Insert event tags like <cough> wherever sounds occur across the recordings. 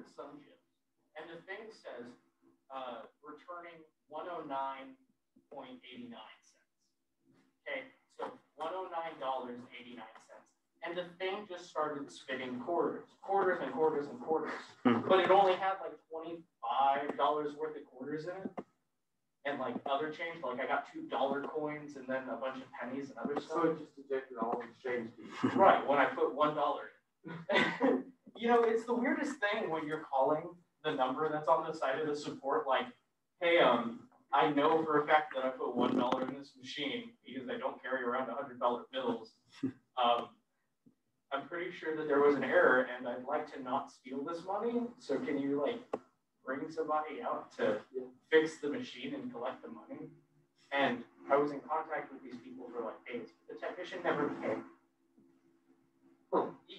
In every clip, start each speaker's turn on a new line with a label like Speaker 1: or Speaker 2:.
Speaker 1: at some gyms, and the thing says uh, returning 109.89 cents. Okay, so $109.89. And the thing just started spitting quarters, quarters and quarters and quarters. Hmm. But it only had like $25 worth of quarters in it. And like other change, like I got two dollar coins and then a bunch of pennies and other stuff.
Speaker 2: So it just ejected all the change.
Speaker 1: right, when I put one dollar. <laughs> you know, it's the weirdest thing when you're calling the number that's on the side of the support, like, hey, um, I know for a fact that I put one dollar in this machine because I don't carry around a hundred dollar bills. <laughs> Um, I'm pretty sure that there was an error, and I'd like to not steal this money. So can you like bring somebody out to fix the machine and collect the money? And I was in contact with these people for like days. The technician never came.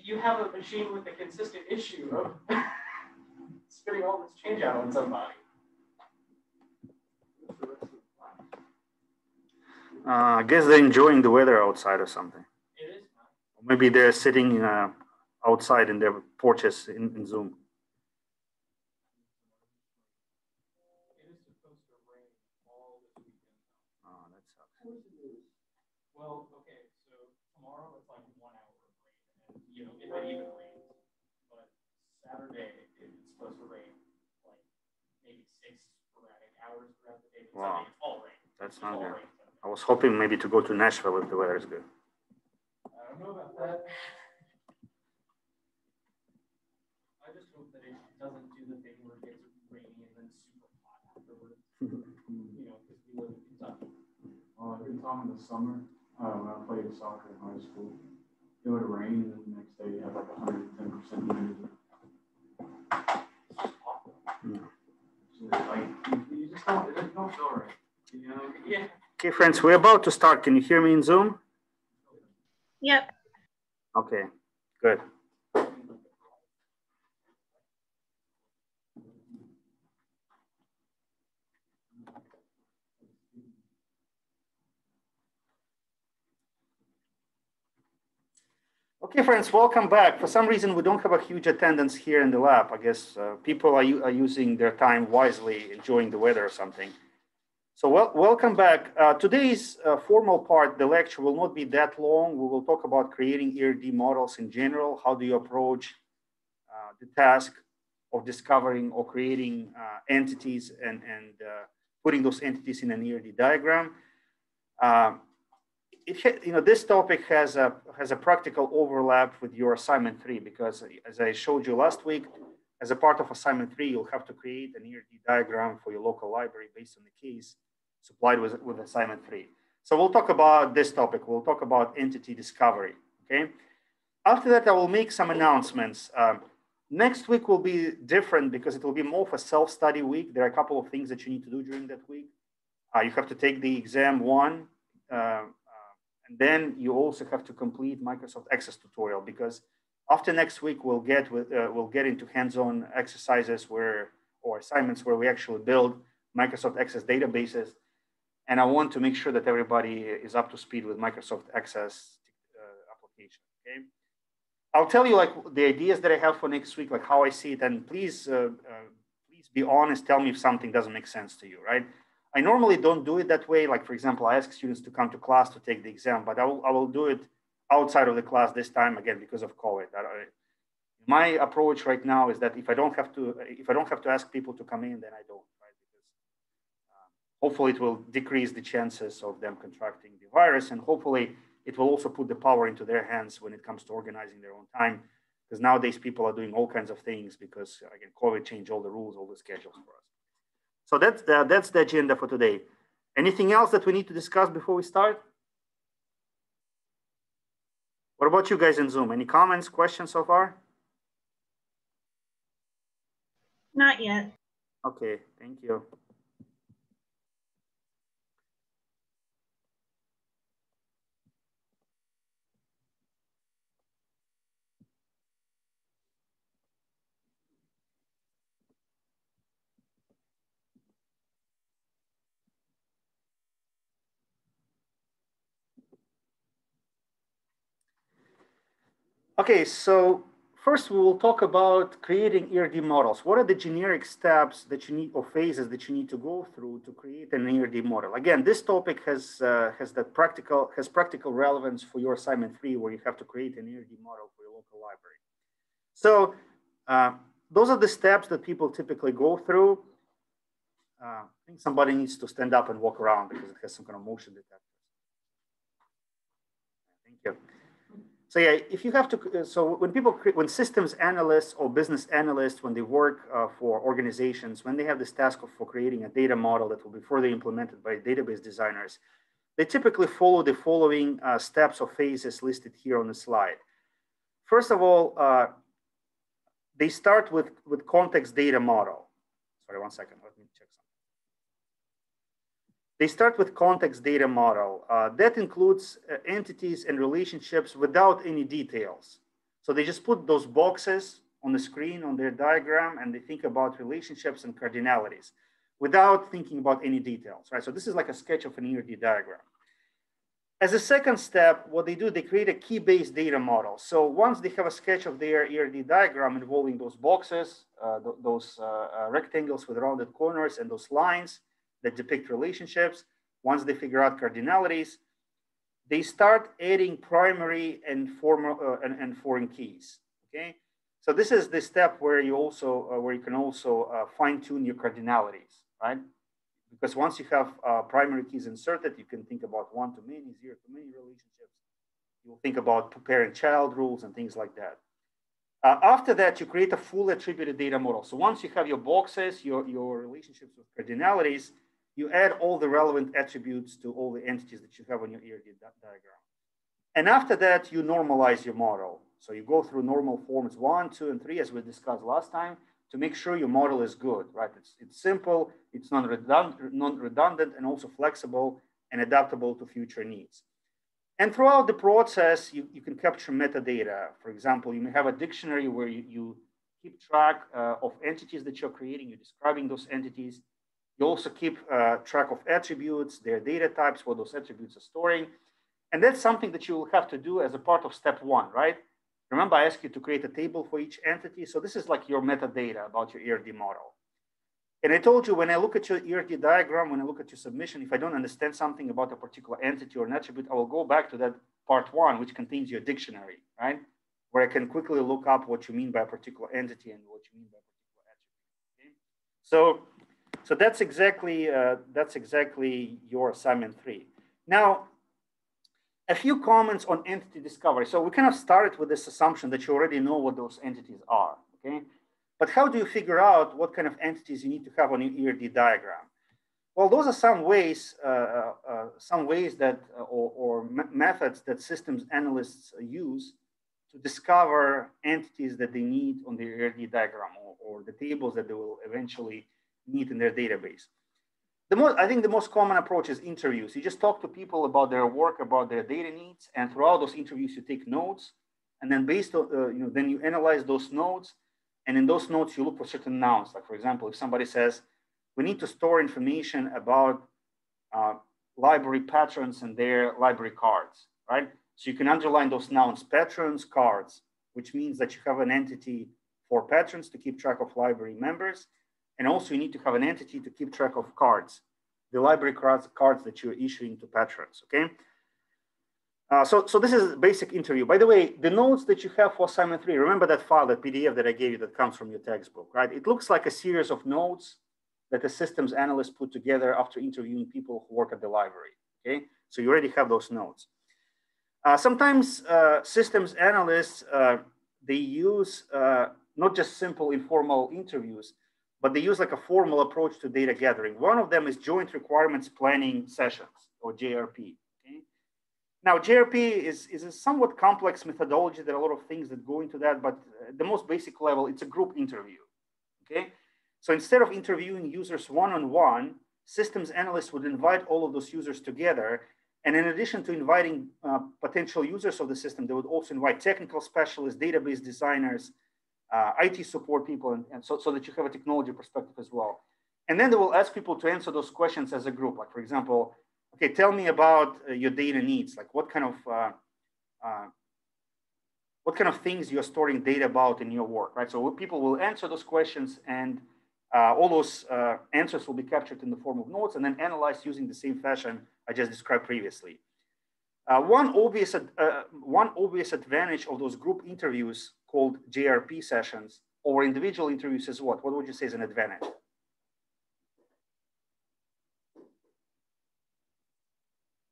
Speaker 1: You have a machine with a consistent issue of <laughs> spitting all this change out on somebody.
Speaker 3: Uh, I guess they're enjoying the weather outside or something.
Speaker 1: It is.
Speaker 3: Maybe they're sitting uh, outside in their porches in, in Zoom.
Speaker 1: Oh, that sucks. Well, okay, so tomorrow it's like one hour of rain, and you know, if it even rains, but Saturday it's supposed to rain like maybe six sporadic hours throughout the day. Wow. Sunday, it's all rain.
Speaker 3: That's not good. I was hoping maybe to go to Nashville if the weather is good.
Speaker 1: I don't know about that. I just hope that it doesn't do the thing where it gets rainy and then super hot afterwards. <laughs> you know, because we live in Kentucky.
Speaker 2: Well, every time in the summer, uh, when I played soccer in high school, it would rain and the next day you have like 110% humidity. Yeah. So like, you, you just don't, it doesn't feel right. You know?
Speaker 1: Yeah.
Speaker 3: Okay, friends, we're about to start. Can you hear me in Zoom?
Speaker 4: Yep.
Speaker 3: Okay, good. Okay, friends, welcome back. For some reason, we don't have a huge attendance here in the lab. I guess uh, people are, are using their time wisely, enjoying the weather or something. So well, welcome back. Uh, today's uh, formal part, the lecture will not be that long. We will talk about creating ERD models in general. How do you approach uh, the task of discovering or creating uh, entities and, and uh, putting those entities in an ERD diagram. It, you know, this topic has a, has a practical overlap with your assignment three because as I showed you last week, as a part of assignment three, you'll have to create an ERD diagram for your local library based on the case supplied with, with assignment three. So we'll talk about this topic. We'll talk about entity discovery, okay? After that, I will make some announcements. Um, next week will be different because it will be more of a self-study week. There are a couple of things that you need to do during that week. Uh, you have to take the exam one, uh, and then you also have to complete Microsoft Access tutorial because after next week, we'll get, with, uh, we'll get into hands-on exercises where, or assignments where we actually build Microsoft Access databases and I want to make sure that everybody is up to speed with Microsoft Access uh, application, okay? I'll tell you like the ideas that I have for next week, like how I see it, and please, uh, uh, please be honest, tell me if something doesn't make sense to you, right? I normally don't do it that way. Like for example, I ask students to come to class to take the exam, but I will, I will do it outside of the class this time again because of COVID. I, my approach right now is that if I don't have to, if I don't have to ask people to come in, then I don't right because uh, hopefully it will decrease the chances of them contracting the virus and hopefully it will also put the power into their hands when it comes to organizing their own time because nowadays people are doing all kinds of things because again covid changed all the rules all the schedules for us so that's the, that's the agenda for today. Anything else that we need to discuss before we start? What about you guys in zoom? Any comments questions so far?
Speaker 4: Not yet.
Speaker 3: Okay thank you Okay, so first we will talk about creating ERD models. What are the generic steps that you need or phases that you need to go through to create an ERD model? Again, this topic has uh, has that practical has practical relevance for your assignment three, where you have to create an ERD model for your local library. So uh, those are the steps that people typically go through. Uh, I think somebody needs to stand up and walk around because it has some kind of motion detector. Thank you. So yeah, if you have to, so when people, when systems analysts or business analysts, when they work uh, for organizations, when they have this task of, for creating a data model that will be further implemented by database designers, they typically follow the following uh, steps or phases listed here on the slide. First of all, uh, they start with, with context data model. Sorry, one second, let. They start with context data model. Uh, that includes uh, entities and relationships without any details. So they just put those boxes on the screen on their diagram and they think about relationships and cardinalities without thinking about any details, right? So this is like a sketch of an ERD diagram. As a second step, what they do, they create a key-based data model. So once they have a sketch of their ERD diagram involving those boxes, uh, th those uh, uh, rectangles with rounded corners and those lines that depict relationships, once they figure out cardinalities, they start adding primary and, formal, uh, and, and, foreign keys, okay? So this is the step where you also, uh, where you can also uh, fine tune your cardinalities, right? Because once you have uh, primary keys inserted, you can think about one to many, zero to many relationships. You'll think about parent-child rules and things like that. Uh, after that, you create a full attributed data model. So once you have your boxes, your, your relationships with cardinalities, you add all the relevant attributes to all the entities that you have on your ERD diagram. And after that, you normalize your model. So you go through normal forms one, two, and three, as we discussed last time, to make sure your model is good, right? It's, it's simple, it's non-redundant, non-redundant, and also flexible and adaptable to future needs. And throughout the process, you, you can capture metadata. For example, you may have a dictionary where you, you keep track uh, of entities that you're creating, you're describing those entities. You also keep uh, track of attributes, their data types, what those attributes are storing. And that's something that you will have to do as a part of step one, right? Remember, I asked you to create a table for each entity. So this is like your metadata about your ERD model. And I told you when I look at your ERD diagram, when I look at your submission, if I don't understand something about a particular entity or an attribute, I will go back to that part one, which contains your dictionary, right? Where I can quickly look up what you mean by a particular entity and what you mean by a particular attribute. Okay? So, so that's exactly uh, that's exactly your assignment three. Now, a few comments on entity discovery. So we kind of started with this assumption that you already know what those entities are, okay? But how do you figure out what kind of entities you need to have on your ERD diagram? Well, those are some ways, uh, uh, uh some ways that, uh, or, or methods that systems analysts use to discover entities that they need on the ERD diagram or, or the tables that they will eventually need in their database the most, I think the most common approach is interviews. You just talk to people about their work, about their data needs, and throughout those interviews, you take notes, and then based on, uh, you know, then you analyze those notes, and in those notes, you look for certain nouns. Like for example, if somebody says, we need to store information about uh, library patrons and their library cards, right? So you can underline those nouns, patrons, cards, which means that you have an entity for patrons to keep track of library members, and also you need to have an entity to keep track of cards, the library cards, cards that you're issuing to patrons, okay? Uh, so, so this is a basic interview. By the way, the notes that you have for assignment three, remember that file, that PDF that I gave you that comes from your textbook, right? It looks like a series of notes that the systems analyst put together after interviewing people who work at the library, okay? So you already have those notes. Uh, sometimes uh, systems analysts, uh, they use uh, not just simple informal interviews, but they use like a formal approach to data gathering. One of them is joint requirements planning sessions or JRP. Okay? Now, JRP is, is a somewhat complex methodology. There are a lot of things that go into that, but at the most basic level, it's a group interview. Okay, so instead of interviewing users one-on-one, -on -one, systems analysts would invite all of those users together. And in addition to inviting uh, potential users of the system, they would also invite technical specialists, database designers, uh, IT support people, and, and so, so that you have a technology perspective as well. And then they will ask people to answer those questions as a group. Like, for example, okay, tell me about uh, your data needs. Like, what kind of uh, uh what kind of things you're storing data about in your work, right? So people will answer those questions and uh, all those uh, answers will be captured in the form of notes and then analyzed using the same fashion I just described previously. Uh, one, obvious, one obvious advantage of those group interviews called JRP sessions or individual interviews is what? What would you say is an advantage?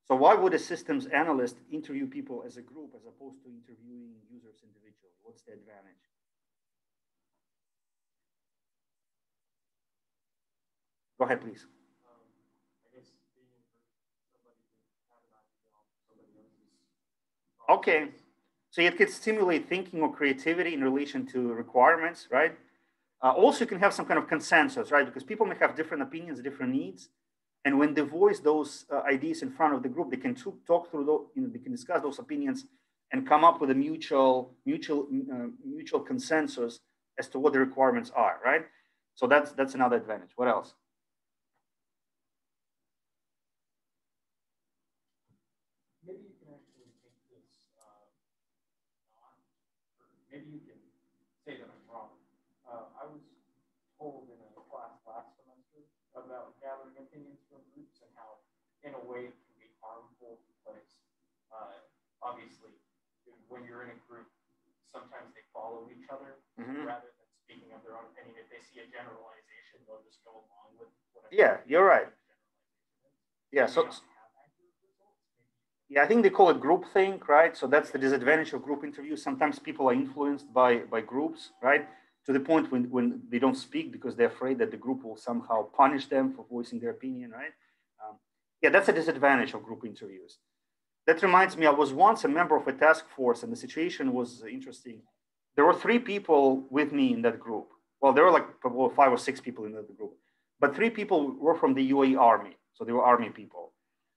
Speaker 3: So why would a systems analyst interview people as a group as opposed to interviewing users individually? What's the advantage? Go ahead, please. Okay, so it can stimulate thinking or creativity in relation to requirements, right? Uh, also, you can have some kind of consensus, right? Because people may have different opinions, different needs. And when they voice those uh, ideas in front of the group, they can talk through those, you know, they can discuss those opinions and come up with a mutual, mutual, uh, mutual consensus as to what the requirements are, right? So that's, that's another advantage. What else?
Speaker 1: In a way can be harmful because uh, obviously when you're in a group, sometimes they follow each other mm-hmm. rather than speaking of their own opinion. If they see a generalization, they'll just go along with whatever.
Speaker 3: Yeah, you're right. Yeah, so. Yeah, I think they call it group think, right? So that's the disadvantage of group interviews. Sometimes people are influenced by by groups, right? To the point when, when they don't speak because they're afraid that the group will somehow punish them for voicing their opinion, right? Yeah, that's a disadvantage of group interviews. That reminds me, I was once a member of a task force and the situation was interesting. There were three people with me in that group. Well, there were like probably five or six people in that group, but three people were from the UAE army. So they were army people.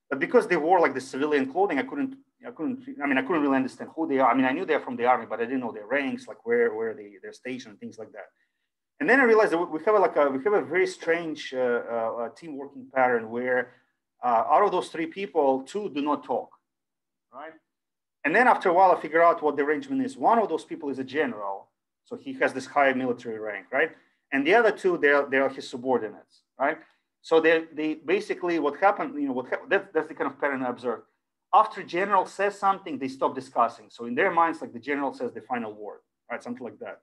Speaker 3: But because they wore like the civilian clothing, I couldn't, I couldn't, I mean, I couldn't really understand who they are. I mean, I knew they're from the army, but I didn't know their ranks, like where, where they, their station things like that. And then I realized that we have like a, we have a very strange uh, uh, team working pattern where uh, out of those three people, two do not talk, right? And then after a while, I figure out what the arrangement is. One of those people is a general, so he has this high military rank, right? And the other two, they're, they're his subordinates, right? So they, they basically, what happened, you know, what that, that's the kind of pattern I observed. After general says something, they stop discussing. So in their minds, like the general says the final word, right? Something like that.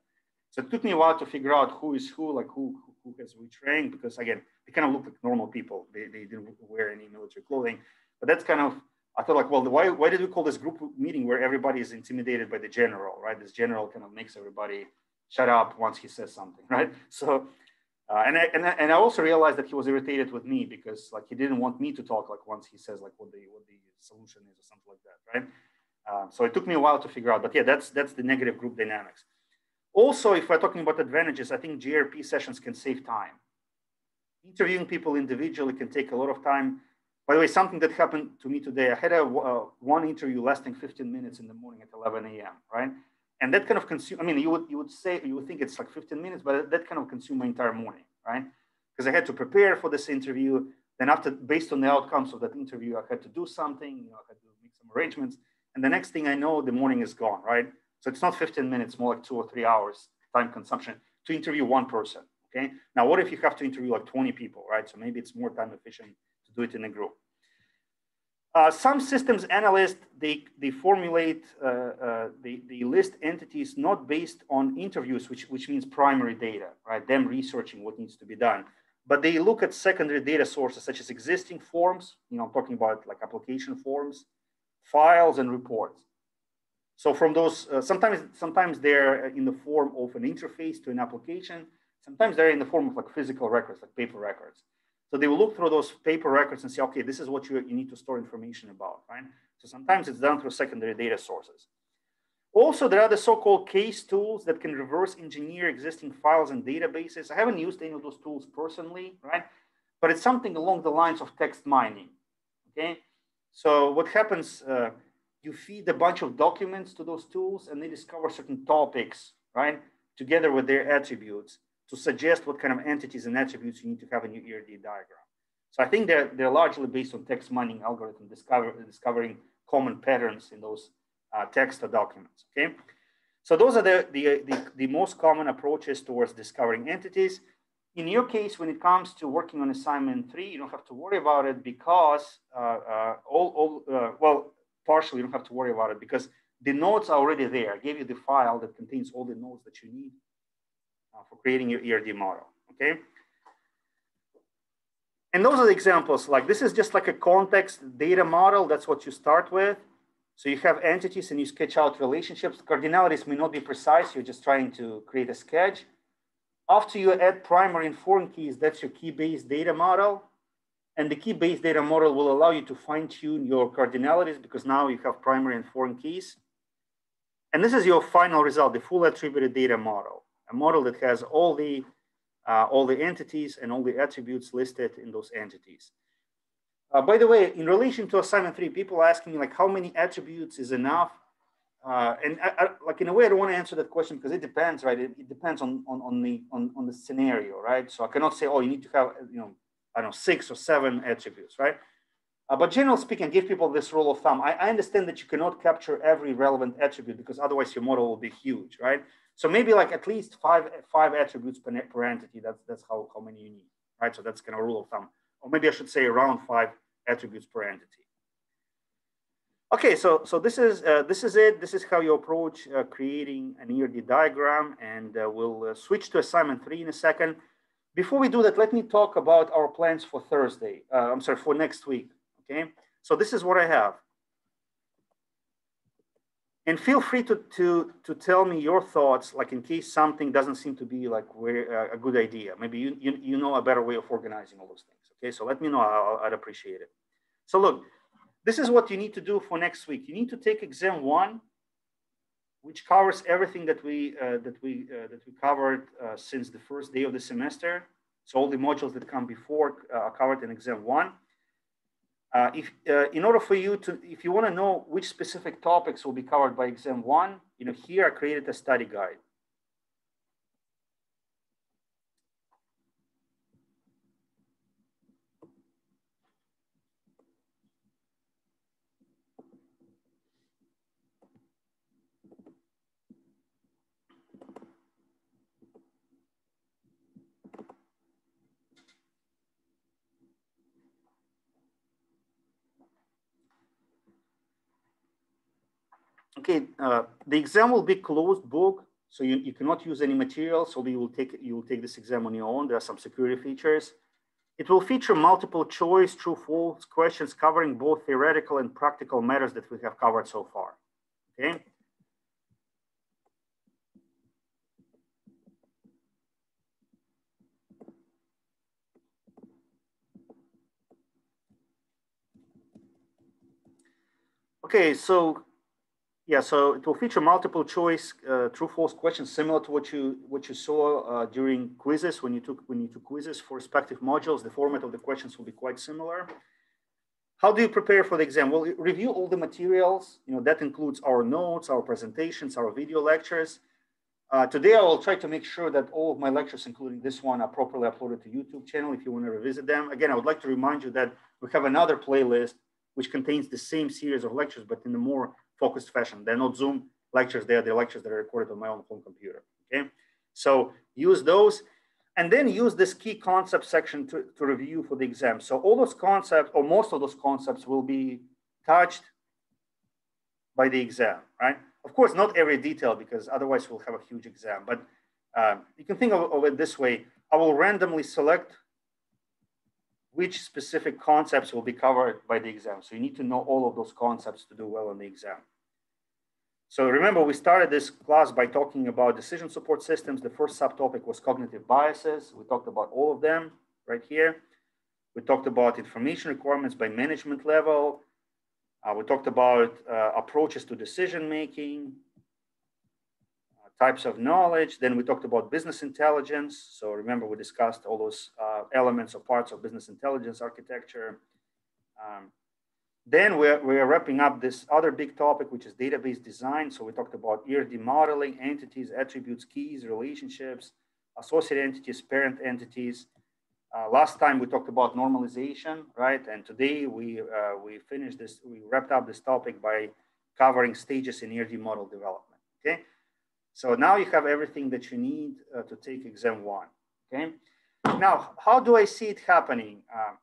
Speaker 3: So it took me a while to figure out who is who, like who, who has which rank, because again, they kind of look like normal people. They, they didn't wear any military clothing. But that's kind of, I thought like, well, why, why did we call this group meeting where everybody is intimidated by the general, right? This general kind of makes everybody shut up once he says something, <laughs> right? So, uh, and, I, and, I, and I also realized that he was irritated with me because like he didn't want me to talk like once he says like what the, what the solution is or something like that, right? Uh, so it took me a while to figure out, but yeah, that's, that's the negative group dynamics. Also, if we're talking about advantages, I think JRP sessions can save time. Interviewing people individually can take a lot of time. By the way, something that happened to me today, I had a uh, one interview lasting 15 minutes in the morning at 11 a.m., right? And that kind of consume, I mean, you would, you would say, you would think it's like 15 minutes, but that kind of consumed my entire morning, right? Because I had to prepare for this interview. Then after, based on the outcomes of that interview, I had to do something, you know, I had to make some arrangements. And the next thing I know, the morning is gone, right? So it's not 15 minutes, more like two or three hours time consumption to interview one person. Okay. Now, what if you have to interview like 20 people, right? So maybe it's more time efficient to do it in a group. Uh, some systems analysts, they, they formulate, uh, uh, they, they list entities not based on interviews, which, which means primary data, right? Them researching what needs to be done. But they look at secondary data sources such as existing forms, you know, I'm talking about like application forms, files and reports. So from those, uh, sometimes, sometimes they're in the form of an interface to an application. Sometimes they're in the form of like physical records, like paper records. So they will look through those paper records and say, okay, this is what you, you need to store information about, right? So sometimes it's done through secondary data sources. Also, there are the so-called case tools that can reverse engineer existing files and databases. I haven't used any of those tools personally, right? But it's something along the lines of text mining, okay? So what happens, uh, you feed a bunch of documents to those tools and they discover certain topics, right? Together with their attributes to suggest what kind of entities and attributes you need to have in your ERD diagram. So I think they're, they're largely based on text mining algorithm, discover, discovering common patterns in those uh, text or documents, okay? So those are the, the, the, the, most common approaches towards discovering entities. In your case, when it comes to working on assignment three, you don't have to worry about it because uh, uh, all, all uh, well, partially you don't have to worry about it because the nodes are already there. I gave you the file that contains all the nodes that you need uh, for creating your ERD model, okay? And those are the examples, like this is just like a context data model. That's what you start with. So you have entities and you sketch out relationships. Cardinalities may not be precise. You're just trying to create a sketch. After you add primary and foreign keys, that's your key-based data model. And the key-based data model will allow you to fine-tune your cardinalities because now you have primary and foreign keys. And this is your final result, the full attributed data model, a model that has all the uh, all the entities and all the attributes listed in those entities. Uh, by the way, in relation to assignment three, people asking me like how many attributes is enough? Uh, and I, I, like in a way, I don't want to answer that question because it depends, right? It, it depends on, on, on, the, on, on the scenario, right? So I cannot say, oh, you need to have, you know, I don't know, six or seven attributes, right? Uh, but generally speaking, give people this rule of thumb. I, I, understand that you cannot capture every relevant attribute because otherwise your model will be huge, right? So maybe like at least five five attributes per, per entity. That's that's how, how many you need, right? So that's kind of rule of thumb. Or maybe I should say around five attributes per entity. Okay, so so this is uh, this is it. This is how you approach uh, creating an ERD diagram, and uh, we'll uh, switch to assignment three in a second. Before we do that, let me talk about our plans for Thursday. Uh, I'm sorry, for next week. Okay, so this is what I have. And feel free to, to, to tell me your thoughts, like in case something doesn't seem to be like uh, a good idea. Maybe you, you, you know a better way of organizing all those things. Okay, so let me know, i I'd appreciate it. So look, this is what you need to do for next week. You need to take exam one, which covers everything that we, uh, that we, uh, that we covered uh, since the first day of the semester. So all the modules that come before uh, are covered in exam one. Uh, if, uh, in order for you to, if you want to know which specific topics will be covered by exam one, you know, here I created a study guide. Okay, uh, the exam will be closed book, so you, you cannot use any material. So you will take you will take this exam on your own. There are some security features. It will feature multiple choice, true, false questions covering both theoretical and practical matters that we have covered so far. Okay. Okay, so yeah, so it will feature multiple choice uh, true false questions similar to what you what you saw uh, during quizzes when you took when you took quizzes for respective modules. The format of the questions will be quite similar. How do you prepare for the exam? Well, review all the materials. You know that includes our notes, our presentations, our video lectures. Uh, today, I will try to make sure that all of my lectures, including this one, are properly uploaded to YouTube channel if you want to revisit them. Again, I would like to remind you that we have another playlist which contains the same series of lectures, but in a more focused fashion. They're not Zoom lectures, they are the lectures that are recorded on my own home computer, okay? So use those and then use this key concept section to, to review for the exam. So all those concepts or most of those concepts will be touched by the exam, right? Of course, not every detail because otherwise we'll have a huge exam, but um, you can think of, of it this way. I will randomly select which specific concepts will be covered by the exam. So you need to know all of those concepts to do well on the exam. So remember, we started this class by talking about decision support systems. The first subtopic was cognitive biases. We talked about all of them right here. We talked about information requirements by management level. Uh, we talked about uh, approaches to decision making, types of knowledge. Then we talked about business intelligence. So remember, we discussed all those uh, elements or parts of business intelligence architecture. Um, then we're, we're wrapping up this other big topic, which is database design. So we talked about ERD modeling, entities, attributes, keys, relationships, associate entities, parent entities. Uh, last time we talked about normalization, right? And today we, uh, we finished this, we wrapped up this topic by covering stages in ERD model development, okay? So now you have everything that you need uh, to take exam one, okay? Now, how do I see it happening? Uh,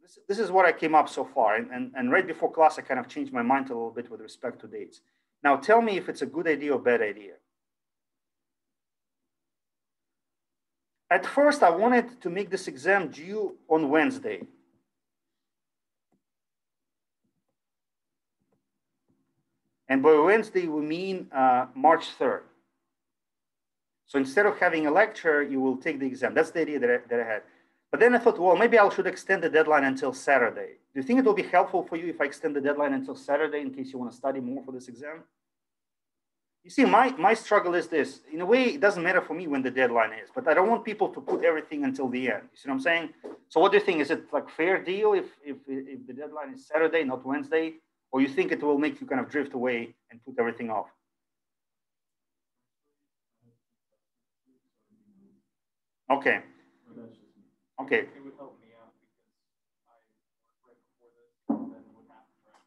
Speaker 3: this, this is what I came up so far. And, and, and right before class, I kind of changed my mind a little bit with respect to dates. Now tell me if it's a good idea or bad idea. At first, I wanted to make this exam due on Wednesday. And by Wednesday, we mean uh, March 3rd. So instead of having a lecture, you will take the exam. That's the idea that I, that I had. But then I thought, well, maybe I should extend the deadline until Saturday. Do you think it will be helpful for you if I extend the deadline until Saturday in case you want to study more for this exam? You see, my, my struggle is this. In a way, it doesn't matter for me when the deadline is, but I don't want people to put everything until the end. You see what I'm saying? So what do you think? Is it like fair deal if, if, if the deadline is Saturday, not Wednesday? Or you think it will make you kind of drift away and put everything off? Okay. Okay.
Speaker 1: It would help me out because I right before this, then would have to drive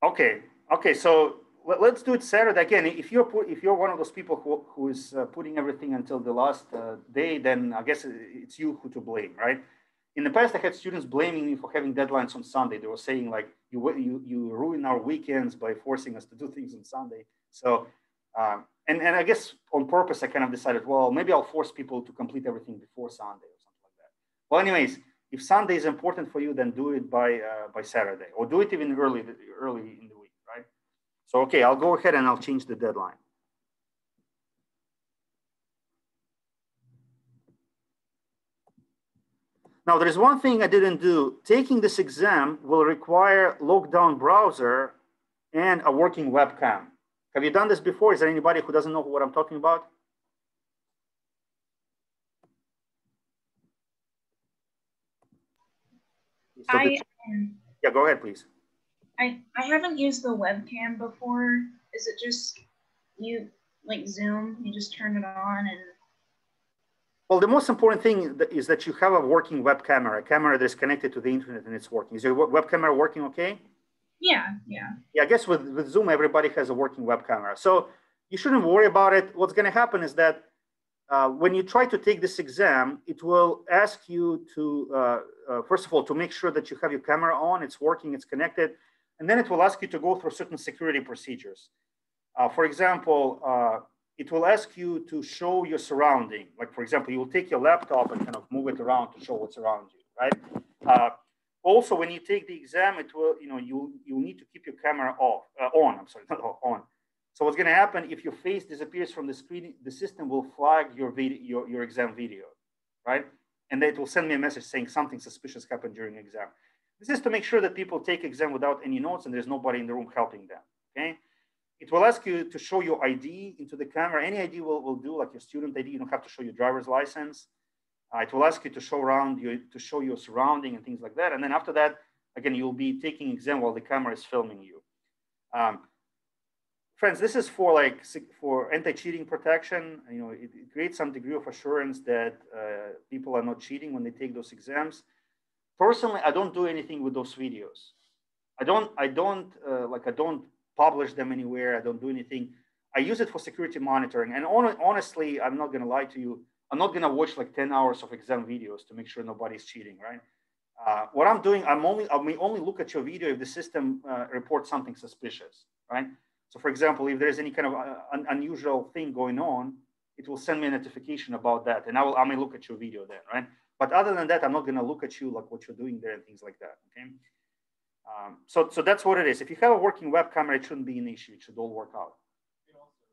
Speaker 1: home.
Speaker 3: Okay. Okay. So let, us do it Saturday again. If you're put, if you're one of those people who, who is uh, putting everything until the last uh, day, then I guess it's you who to blame, right? In the past, I had students blaming me for having deadlines on Sunday. They were saying like, you you you ruin our weekends by forcing us to do things on Sunday. So, um, and and I guess on purpose, I kind of decided, well, maybe I'll force people to complete everything before Sunday or something like that. Well, anyways, if Sunday is important for you, then do it by uh, by Saturday, or do it even early early in the week, right? So, okay, I'll go ahead and I'll change the deadline. Now, there's one thing I didn't do. Taking this exam will require lockdown browser and a working webcam. Have you done this before? Is there anybody who doesn't know what I'm talking about?
Speaker 4: So I, um,
Speaker 3: yeah, go ahead, please.
Speaker 4: I, I haven't used the webcam before. Is it just you like Zoom? You just turn it on and.
Speaker 3: Well, the most important thing is that you have a working web camera, a camera that's connected to the internet and it's working. Is your web camera working okay?
Speaker 4: Yeah, yeah.
Speaker 3: Yeah, I guess with, with Zoom, everybody has a working web camera. So you shouldn't worry about it. What's going to happen is that uh, when you try to take this exam, it will ask you to, uh, uh, first of all, to make sure that you have your camera on, it's working, it's connected. And then it will ask you to go through certain security procedures. Uh, for example, uh, it will ask you to show your surrounding. Like for example, you will take your laptop and kind of move it around to show what's around you, right? Uh, also, when you take the exam, it will, you know, you you need to keep your camera off, uh, on. I'm sorry, <laughs> not off, on. So what's going to happen if your face disappears from the screen? The system will flag your video, your, your exam video, right? And it will send me a message saying something suspicious happened during exam. This is to make sure that people take exam without any notes and there's nobody in the room helping them, okay? It will ask you to show your ID into the camera. Any ID will, will do, like your student ID. You don't have to show your driver's license. Uh, it will ask you to show around you to show your surrounding and things like that. And then after that, again, you'll be taking exam while the camera is filming you. Um, friends, this is for like for anti-cheating protection. You know, it, it, creates some degree of assurance that uh, people are not cheating when they take those exams personally, I don't do anything with those videos. I don't, I don't, uh, like, I don't publish them anywhere. I don't do anything. I use it for security monitoring. And on, honestly, I'm not gonna lie to you. I'm not gonna watch like 10 hours of exam videos to make sure nobody's cheating, right? Uh, what I'm doing, I'm only, I may only look at your video if the system uh, reports something suspicious, right? So for example, if there's any kind of uh, un unusual thing going on, it will send me a notification about that. And I will, I may look at your video then, right? But other than that, I'm not going to look at you like what you're doing there and things like that. Okay. Um, so, so that's what it is. If you have a working web camera, it shouldn't be an issue. It should all work out.
Speaker 1: It also,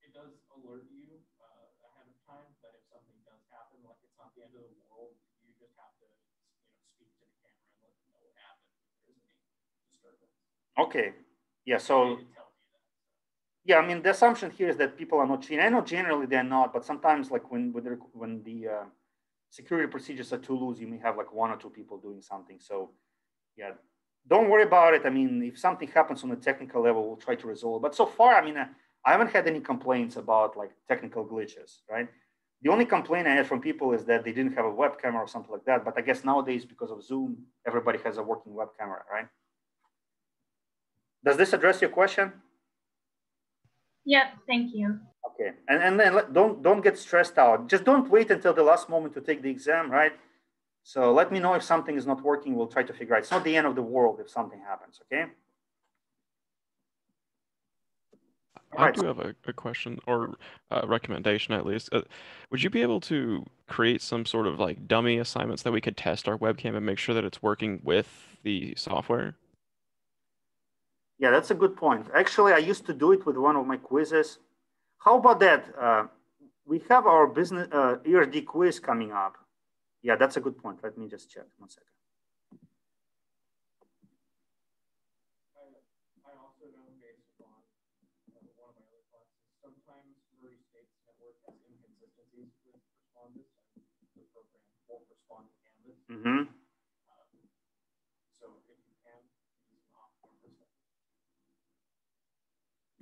Speaker 1: it does alert you ahead of time that if something does happen, like it's not the end of the world, you just have to, you know, speak to the camera and let them know what happened. If there's any disturbance.
Speaker 3: Okay. Yeah. So yeah, I mean, the assumption here is that people are not cheating. I know generally they're not, but sometimes like when when, when the uh, security procedures are too loose, you may have like one or two people doing something. So yeah, don't worry about it. I mean, if something happens on a technical level, we'll try to resolve. But so far, I mean, I, I haven't had any complaints about like technical glitches, right? The only complaint I had from people is that they didn't have a web camera or something like that. But I guess nowadays, because of Zoom, everybody has a working web camera, right? Does this address your question?
Speaker 4: Yep, thank you.
Speaker 3: Okay, and, and then don't, don't get stressed out. Just don't wait until the last moment to take the exam, right? So let me know if something is not working. We'll try to figure out. It's not the end of the world if something happens, okay?
Speaker 5: I do have a, a question or a recommendation at least. Uh, would you be able to create some sort of like dummy assignments that we could test our webcam and make sure that it's working with the software?
Speaker 3: Yeah, that's a good point. Actually, I used to do it with one of my quizzes. How about that? Uh, we have our business uh, ERD quiz coming up. Yeah, that's a good point. Let me just check one second. Mm-hmm.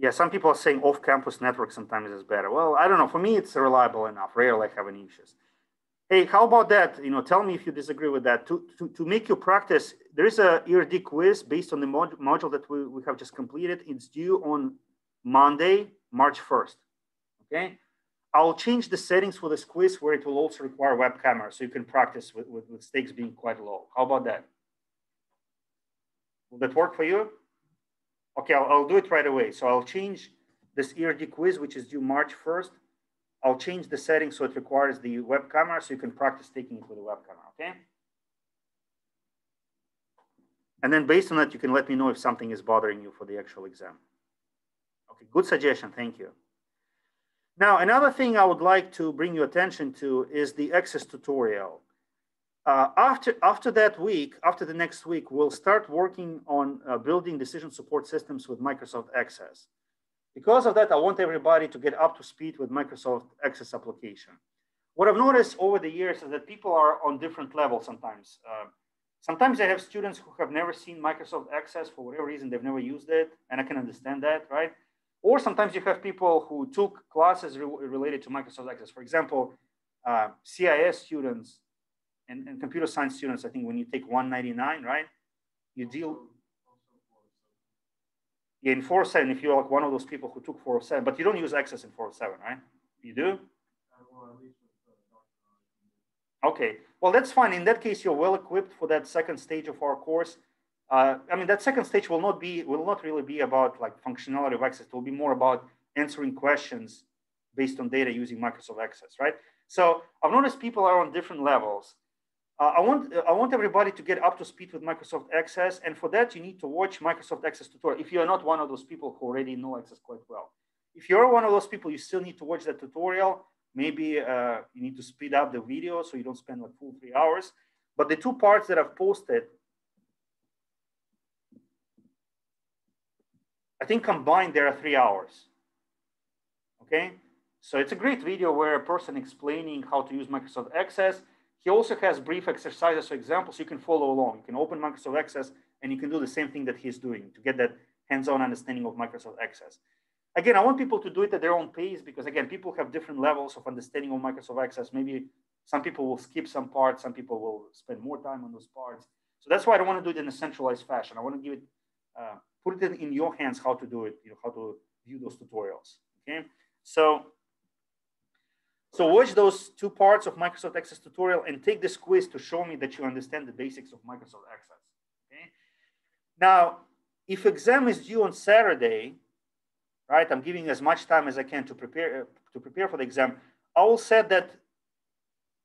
Speaker 3: Yeah, some people are saying off-campus network sometimes is better. Well, I don't know. For me, it's reliable enough. Rarely I have any issues. Hey, how about that? You know, tell me if you disagree with that. To, to, to make you practice, there is a ERD quiz based on the mod module that we, we have just completed. It's due on Monday, March 1st. Okay. I'll change the settings for this quiz where it will also require web camera so you can practice with, with, with stakes being quite low. How about that? Will that work for you? Okay, I'll, I'll do it right away. So I'll change this ERD quiz, which is due March 1st. I'll change the settings so it requires the web camera so you can practice taking it with the web camera, okay? And then based on that, you can let me know if something is bothering you for the actual exam. Okay, good suggestion, thank you. Now, another thing I would like to bring your attention to is the access tutorial. Uh, after, after that week, after the next week, we'll start working on uh, building decision support systems with Microsoft Access. Because of that, I want everybody to get up to speed with Microsoft Access application. What I've noticed over the years is that people are on different levels sometimes. Uh, sometimes I have students who have never seen Microsoft Access for whatever reason, they've never used it, and I can understand that, right? Or sometimes you have people who took classes re related to Microsoft Access. For example, uh, CIS students and, and, computer science students, I think when you take 199, right? You deal yeah, in 407, if you're like one of those people who took 407, but you don't use Access in 407, right? You do? Okay, well, that's fine. In that case, you're well equipped for that second stage of our course. Uh, I mean, that second stage will not be will not really be about like functionality of Access. It will be more about answering questions based on data using Microsoft Access, right? So I've noticed people are on different levels. Uh, I want I want everybody to get up to speed with Microsoft Access, and for that you need to watch Microsoft Access tutorial. If you are not one of those people who already know Access quite well, if you're one of those people, you still need to watch that tutorial. Maybe uh, you need to speed up the video so you don't spend like full three hours. But the two parts that I've posted I think combined there are three hours. Okay, so it's a great video where a person explaining how to use Microsoft Access. He also has brief exercises or examples you can follow along. You can open Microsoft Access and you can do the same thing that he's doing to get that hands-on understanding of Microsoft Access. Again, I want people to do it at their own pace because again, people have different levels of understanding of Microsoft Access. Maybe some people will skip some parts, some people will spend more time on those parts. So that's why I don't want to do it in a centralized fashion. I want to give it uh, put it in your hands how to do it, you know, how to view those tutorials. Okay, so so watch those two parts of Microsoft Access tutorial and take this quiz to show me that you understand the basics of Microsoft Access. Okay, now if exam is due on Saturday, right? I'm giving as much time as I can to prepare uh, to prepare for the exam. I will set that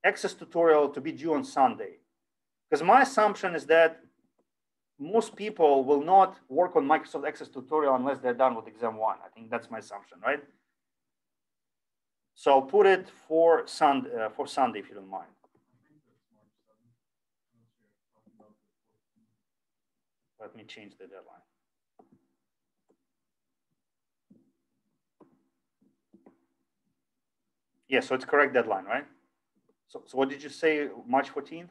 Speaker 3: Access tutorial to be due on Sunday, because my assumption is that most people will not work on Microsoft Access tutorial unless they're done with exam one. I think that's my assumption, right? So I'll put it for, Sunday, uh, for Sunday, if you don't mind. Let me change the deadline. Yeah, so it's correct deadline, right? So, so what did you say, March 14th?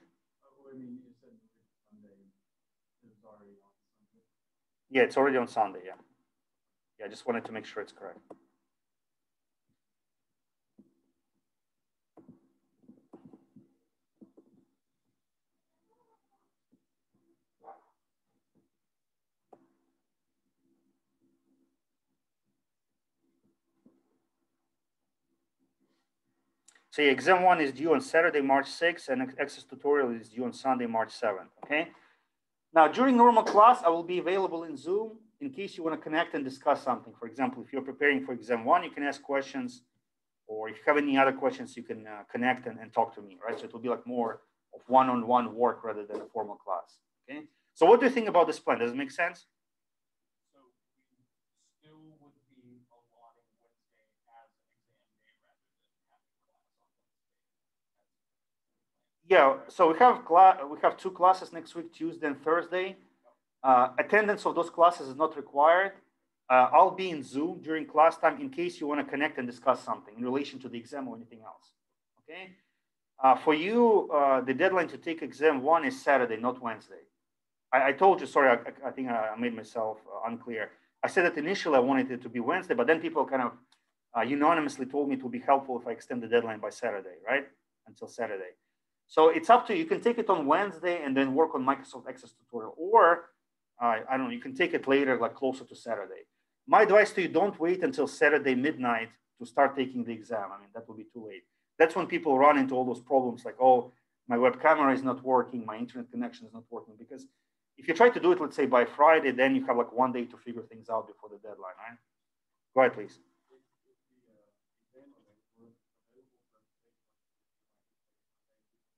Speaker 3: Yeah, it's already on Sunday. Yeah. Yeah, I just wanted to make sure it's correct. Say exam one is due on Saturday, March 6th, and access tutorial is due on Sunday, March 7th, okay? Now, during normal class, I will be available in Zoom in case you want to connect and discuss something. For example, if you're preparing for exam one, you can ask questions, or if you have any other questions, you can uh, connect and, and talk to me, right? So it will be like more of one-on-one -on -one work rather than a formal class, okay? So what do you think about this plan? Does it make sense? Yeah, so we have we have two classes next week, Tuesday and Thursday. Uh, attendance of those classes is not required. Uh, I'll be in Zoom during class time in case you want to connect and discuss something in relation to the exam or anything else. Okay. Uh, for you, uh, the deadline to take exam one is Saturday, not Wednesday. I, I told you, sorry, I, I, think I made myself uh, unclear. I said that initially I wanted it to be Wednesday, but then people kind of uh, unanimously told me it would be helpful if I extend the deadline by Saturday, right? Until Saturday. So it's up to you. You can take it on Wednesday and then work on Microsoft Access tutorial, or uh, I don't know, you can take it later, like closer to Saturday. My advice to you, don't wait until Saturday midnight to start taking the exam. I mean, that will be too late. That's when people run into all those problems like, oh, my web camera is not working, my internet connection is not working. Because if you try to do it, let's say by Friday, then you have like one day to figure things out before the deadline, right? Go ahead, please.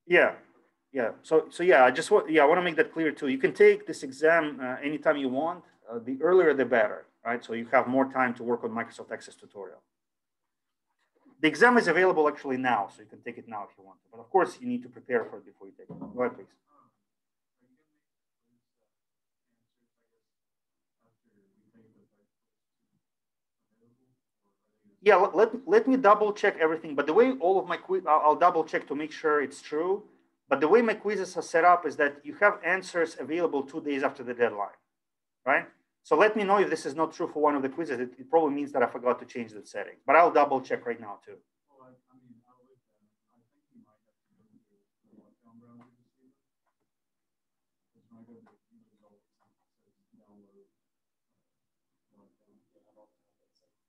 Speaker 3: Yeah, yeah. So, so yeah, I just want, yeah, I want to make that clear too. You can take this exam uh, anytime you want. Uh, the earlier, the better, right? So you have more time to work on Microsoft Access tutorial. The exam is available actually now, so you can take it now if you want. But of course, you need to prepare for it before you take it. Go ahead, please. Yeah, let, let me double check everything. But the way all of my quiz, I'll, I'll, double check to make sure it's true. But the way my quizzes are set up is that you have answers available two days after the deadline, right? So let me know if this is not true for one of the quizzes. It, it probably means that I forgot to change that setting. But I'll double check right now too.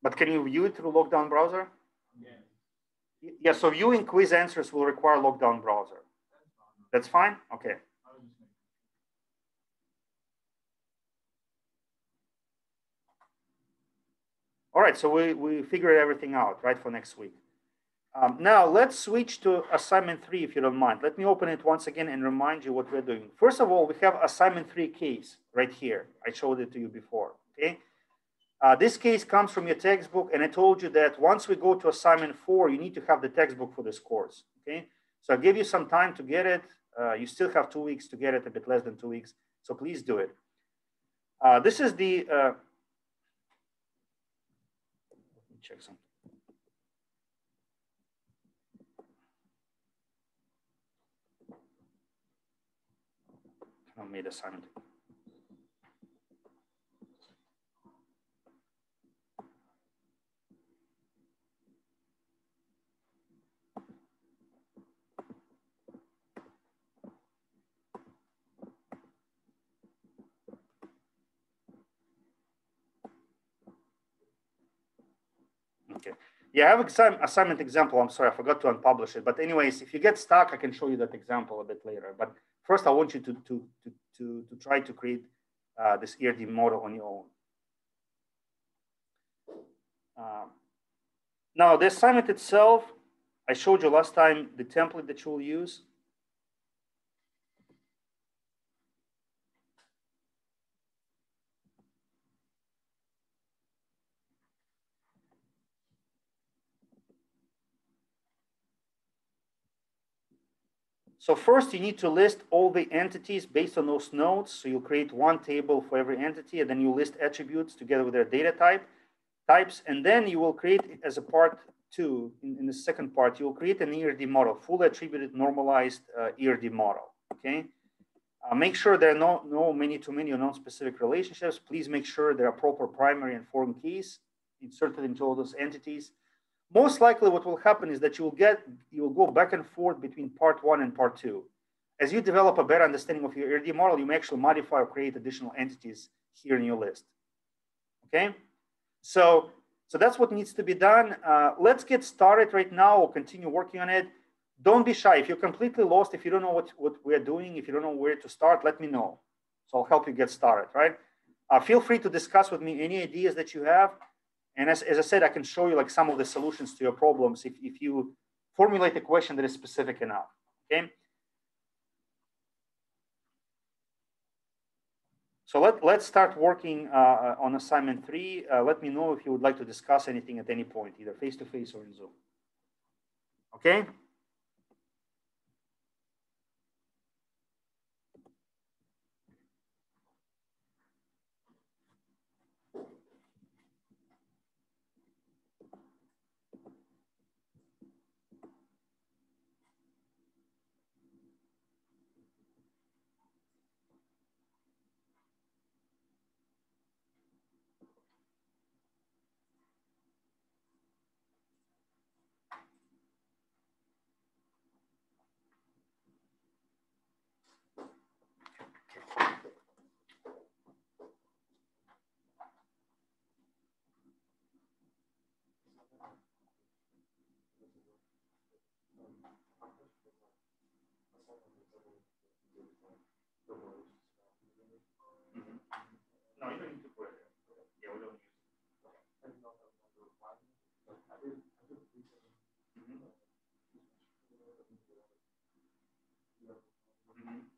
Speaker 3: But can you view it through lockdown browser? Yeah. Yeah, so viewing quiz answers will require lockdown browser. That's fine? Okay. All right, so we, we figured everything out, right, for next week. Um, now let's switch to assignment three, if you don't mind. Let me open it once again and remind you what we're doing. First of all, we have assignment three case right here. I showed it to you before, okay? Uh, this case comes from your textbook, and I told you that once we go to assignment four, you need to have the textbook for this course, okay? So I'll give you some time to get it. Uh, you still have two weeks to get it, a bit less than two weeks, so please do it. Uh, this is the, uh, let me check something. I made assignment. Okay. Yeah, I have exam assignment example. I'm sorry, I forgot to unpublish it. But anyways, if you get stuck, I can show you that example a bit later. But first, I want you to, to, to, to, to try to create uh, this ERD model on your own. Uh, now, the assignment itself, I showed you last time the template that you will use. So first you need to list all the entities based on those nodes. So you'll create one table for every entity and then you list attributes together with their data type types. And then you will create as a part two, in, in the second part, you will create an ERD model, fully attributed normalized uh, ERD model, okay? Uh, make sure there are no, no many-to-many or non-specific relationships. Please make sure there are proper primary and foreign keys inserted into all those entities most likely what will happen is that you will get, you will go back and forth between part one and part two. As you develop a better understanding of your ERD model, you may actually modify or create additional entities here in your list. Okay? So So that's what needs to be done. Uh, let's get started right now. We'll continue working on it. Don't be shy. If you're completely lost, if you don't know what, what we're doing, if you don't know where to start, let me know. So I'll help you get started, right? Uh, feel free to discuss with me any ideas that you have. And as, as I said, I can show you like some of the solutions to your problems if, if you formulate a question that is specific enough, okay? So let, let's start working uh, on assignment three. Uh, let me know if you would like to discuss anything at any point, either face-to-face -face or in Zoom. Okay? No, you don't need to put it. Yeah, we don't use it. Mhm. Mhm.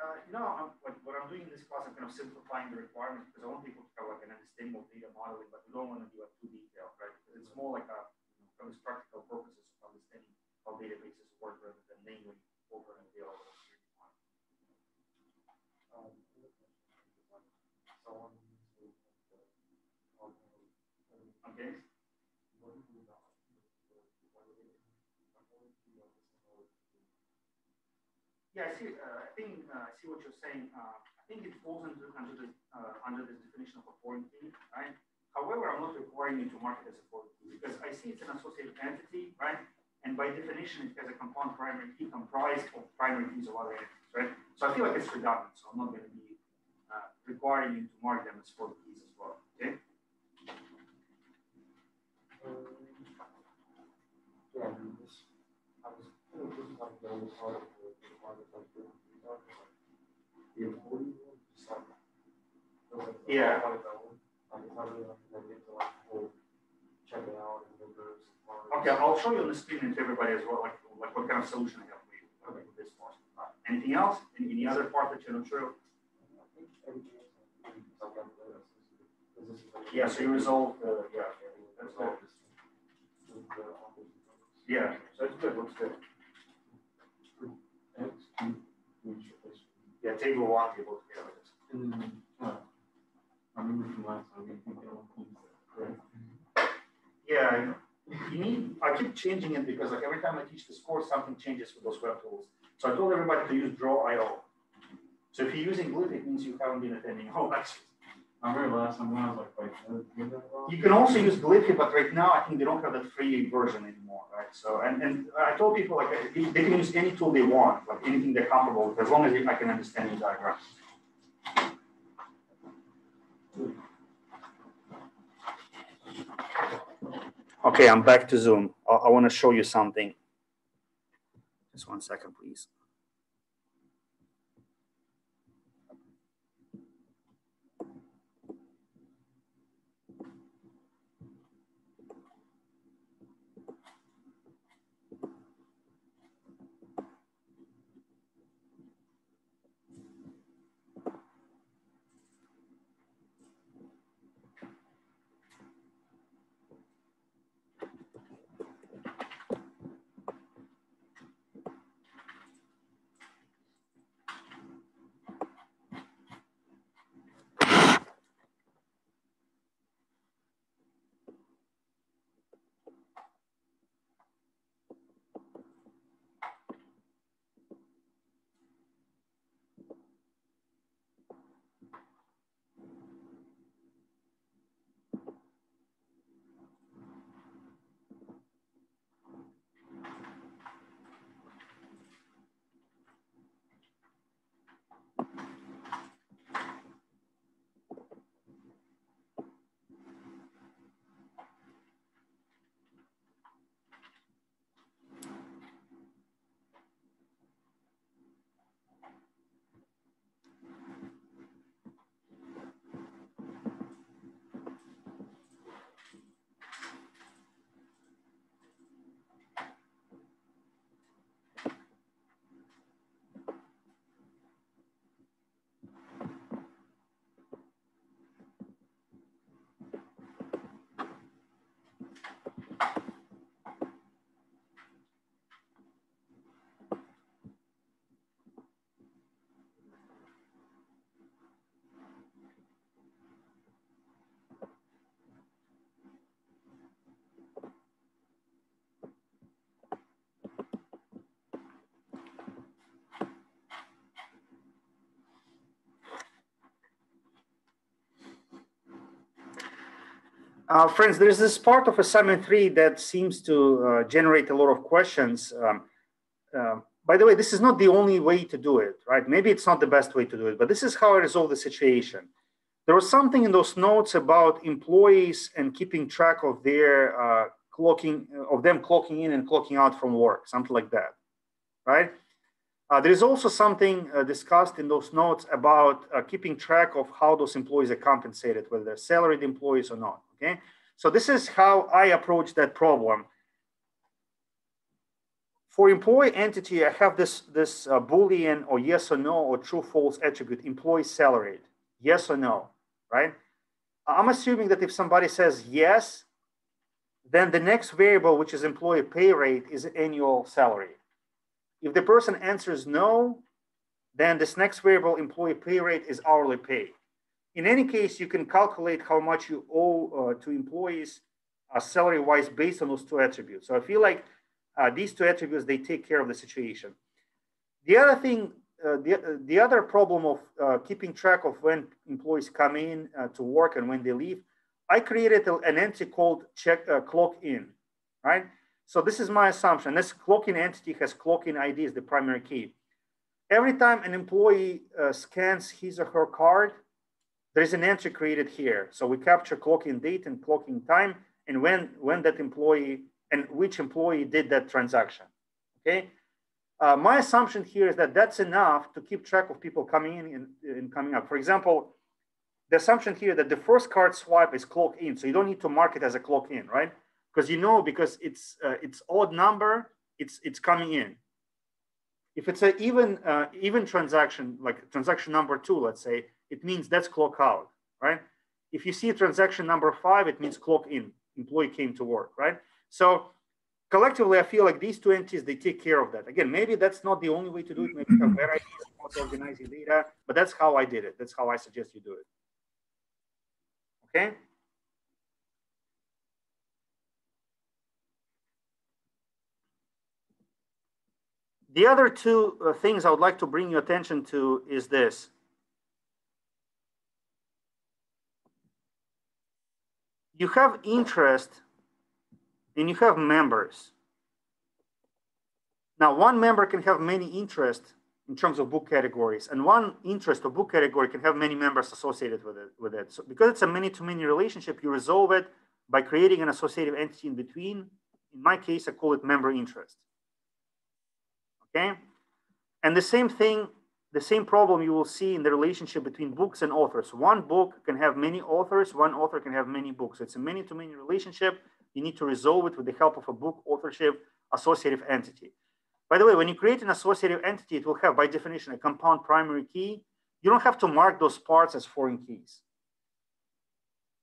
Speaker 3: Uh, you know, I'm, like, what I'm doing in this class, I'm kind of simplifying the requirements because I want people to have like an understanding of data modeling, but we don't want to do it too detailed, right? Because it's more like a, you know, from its practical purposes how databases work rather than namely over and available. Okay. Yeah, I see. Uh, I think uh, I see what you're saying. Uh, I think it falls into under the uh, under this definition of a foreign key, right? However, I'm not requiring you to mark it as a foreign key because I see it's an associated entity, right? And by definition, it has a compound primary key comprised of primary keys of other entities, right? So I feel like it's redundant. So I'm not going to be uh, requiring you to mark them as foreign keys as well. Okay.
Speaker 2: Yeah, I mean, this, I was, I think this is like the only part of the, the part that's like the, the employee one, just like. feels like it's
Speaker 3: Yeah. Okay, I'll show you on the screen and to everybody as well, like, like what kind of solution I have for you, with this part. Uh, Anything else? Any, any other part that you're not sure? of?
Speaker 2: I think everything else, I think, is like that, but this is- this is like-
Speaker 3: Yeah, so you resolve the, yeah, that's good.
Speaker 2: With the office and numbers.
Speaker 3: Yeah, so it's good, looks good.
Speaker 2: X, two, which is,
Speaker 3: Yeah, table one, table two, yeah,
Speaker 2: uh, I remember from last time, we think all?
Speaker 3: Yeah, you need, I keep changing it because like every time I teach this course, something changes with those web tools. So I told everybody to use draw.io. So if you're using Gliffy, it means you haven't been attending all lectures.
Speaker 2: I remember last time when I was like, wait?
Speaker 3: You can also use Gliffy, but right now I think they don't have that free version anymore, right? So, and, and I told people like they can use any tool they want, like anything they're comfortable with, as long as I can understand the diagrams. Okay, I'm back to Zoom. I, I want to show you something. Just one second, please. Uh, friends, there's this part of assignment three that seems to uh, generate a lot of questions. Um, uh, by the way, this is not the only way to do it, right? Maybe it's not the best way to do it, but this is how I resolve the situation. There was something in those notes about employees and keeping track of their uh, clocking, of them clocking in and clocking out from work, something like that, right? Uh, there is also something uh, discussed in those notes about keeping track of how those employees are compensated, whether they're salaried employees or not, okay? So this is how I approach that problem. For employee entity, I have this, this uh, Boolean or yes or no or true false attribute, employee salaried, yes or no, right? I'm assuming that if somebody says yes, then the next variable, which is employee pay rate, is annual salary. If the person answers no, then this next variable employee pay rate is hourly pay. In any case, you can calculate how much you owe uh, to employees uh, salary-wise based on those two attributes. So I feel like uh, these two attributes, they take care of the situation. The other thing, uh, the, uh, the other problem of uh, keeping track of when employees come in to work and when they leave, I created a, an entity called check clock in, right? So this is my assumption. This clocking entity has clocking ID as the primary key. Every time an employee uh, scans his or her card, there's an entry created here. So we capture clocking date and clocking time and when, when that employee and which employee did that transaction, okay? Uh, my assumption here is that that's enough to keep track of people coming in and, and coming out. For example, the assumption here that the first card swipe is clock in, so you don't need to mark it as a clock in, right? because you know because it's uh, it's odd number it's it's coming in if it's an even uh, even transaction like transaction number two let's say it means that's clock out right? If you see transaction number five it means clock in employee came to work right? So collectively i feel like these two entities they take care of that. Again maybe that's not the only way to do it. Maybe have better ideas how to data but that's how i did it. That's how i suggest you do it. Okay? The other two uh, things I would like to bring your attention to is this. You have interest and you have members. Now, one member can have many interests in terms of book categories, and one interest or book category can have many members associated with it. With it. So because it's a many-to-many relationship, you resolve it by creating an associative entity in between. In my case, I call it member interest okay? And the same thing, the same problem you will see in the relationship between books and authors. One book can have many authors, one author can have many books. It's a many-to-many relationship. You need to resolve it with the help of a book authorship associative entity. By the way, when you create an associative entity, it will have, by definition, a compound primary key. You don't have to mark those parts as foreign keys.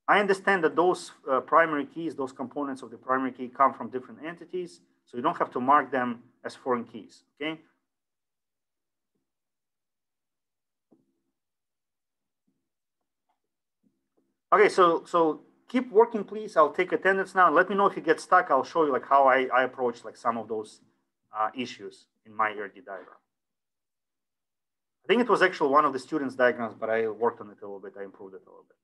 Speaker 3: I understand that those uh, primary keys, those components of the primary key come from different entities. So you don't have to mark them as foreign keys, okay? Okay, so so keep working, please. I'll take attendance now. And Let me know if you get stuck. I'll show you like how I, I approach like some of those uh, issues in my ERD diagram. I think it was actually one of the students' diagrams, but I worked on it a little bit. I improved it a little bit.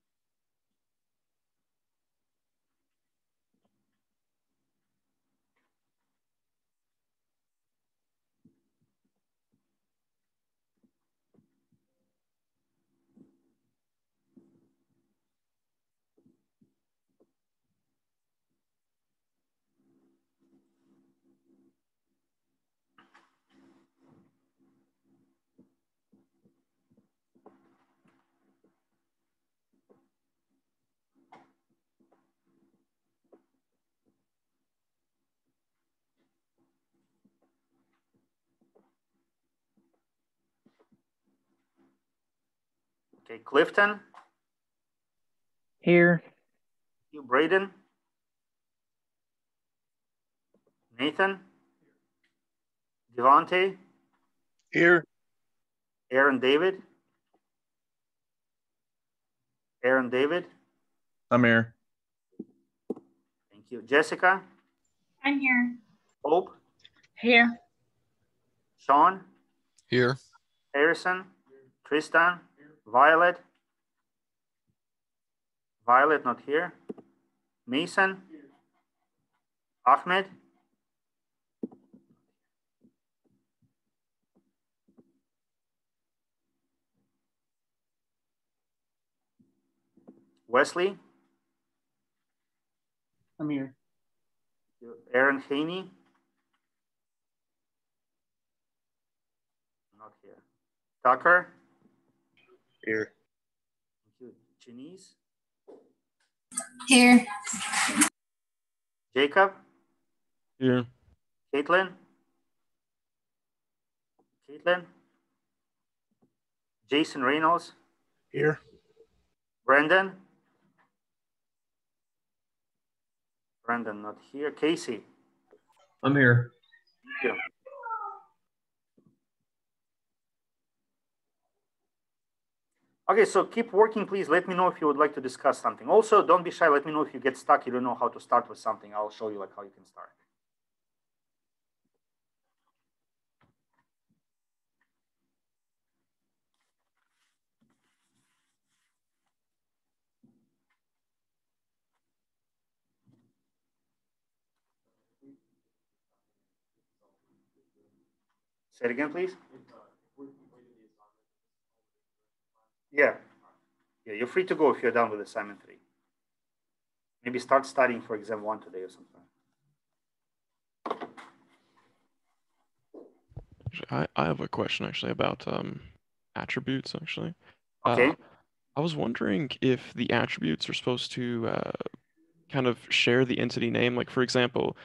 Speaker 3: Okay, Clifton.
Speaker 6: Here.
Speaker 3: You, Braden. Nathan. Devante.
Speaker 7: Here.
Speaker 3: Aaron David. Aaron David.
Speaker 7: I'm here.
Speaker 3: Thank you. Jessica.
Speaker 4: I'm here.
Speaker 3: Hope.
Speaker 4: Here.
Speaker 3: Sean.
Speaker 7: Here.
Speaker 3: Harrison. Tristan. Violet? Violet not here. Mason? Ahmed? Wesley?
Speaker 6: I'm here.
Speaker 3: Aaron Haney? Not here. Tucker?
Speaker 7: Here.
Speaker 3: Thank you. Janice?
Speaker 8: Here.
Speaker 3: Jacob?
Speaker 5: Here.
Speaker 3: Caitlin? Caitlin? Jason Reynolds?
Speaker 7: Here.
Speaker 3: Brendan? Brendan not here. Casey?
Speaker 6: I'm here.
Speaker 3: Thank you. Okay, so keep working, please. Let me know if you would like to discuss something. Also, don't be shy. Let me know if you get stuck. You don't know how to start with something. I'll show you like how you can start. Say it again, please. Yeah. Yeah, you're free to go if you're done with assignment three. Maybe start studying for exam one today or something.
Speaker 5: I, I have a question actually about um, attributes actually.
Speaker 3: Okay.
Speaker 5: Uh, I was wondering if the attributes are supposed to uh, kind of share the entity name. Like for example,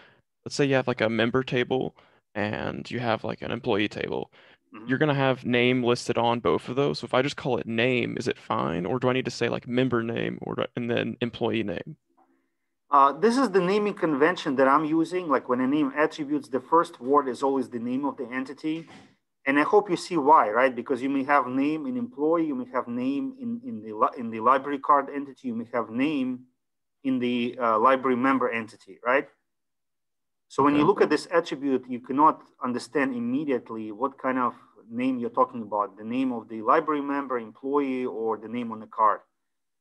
Speaker 5: let's say you have like a member table and you have like an employee table.
Speaker 3: Mhm.
Speaker 5: You're gonna have name listed on both of those. So if I just call it name, is it fine? Or do I need to say like member name or and then employee name?
Speaker 3: Uh, this is the naming convention that I'm using. Like when I name attributes, the first word is always the name of the entity. And I hope you see why, right? Because you may have name in employee, you may have name in, in, the, li- in the library card entity, you may have name in the uh, library member entity, right? So when you look at this attribute, you cannot understand immediately what kind of name you're talking about, the name of the library member, employee, or the name on the card.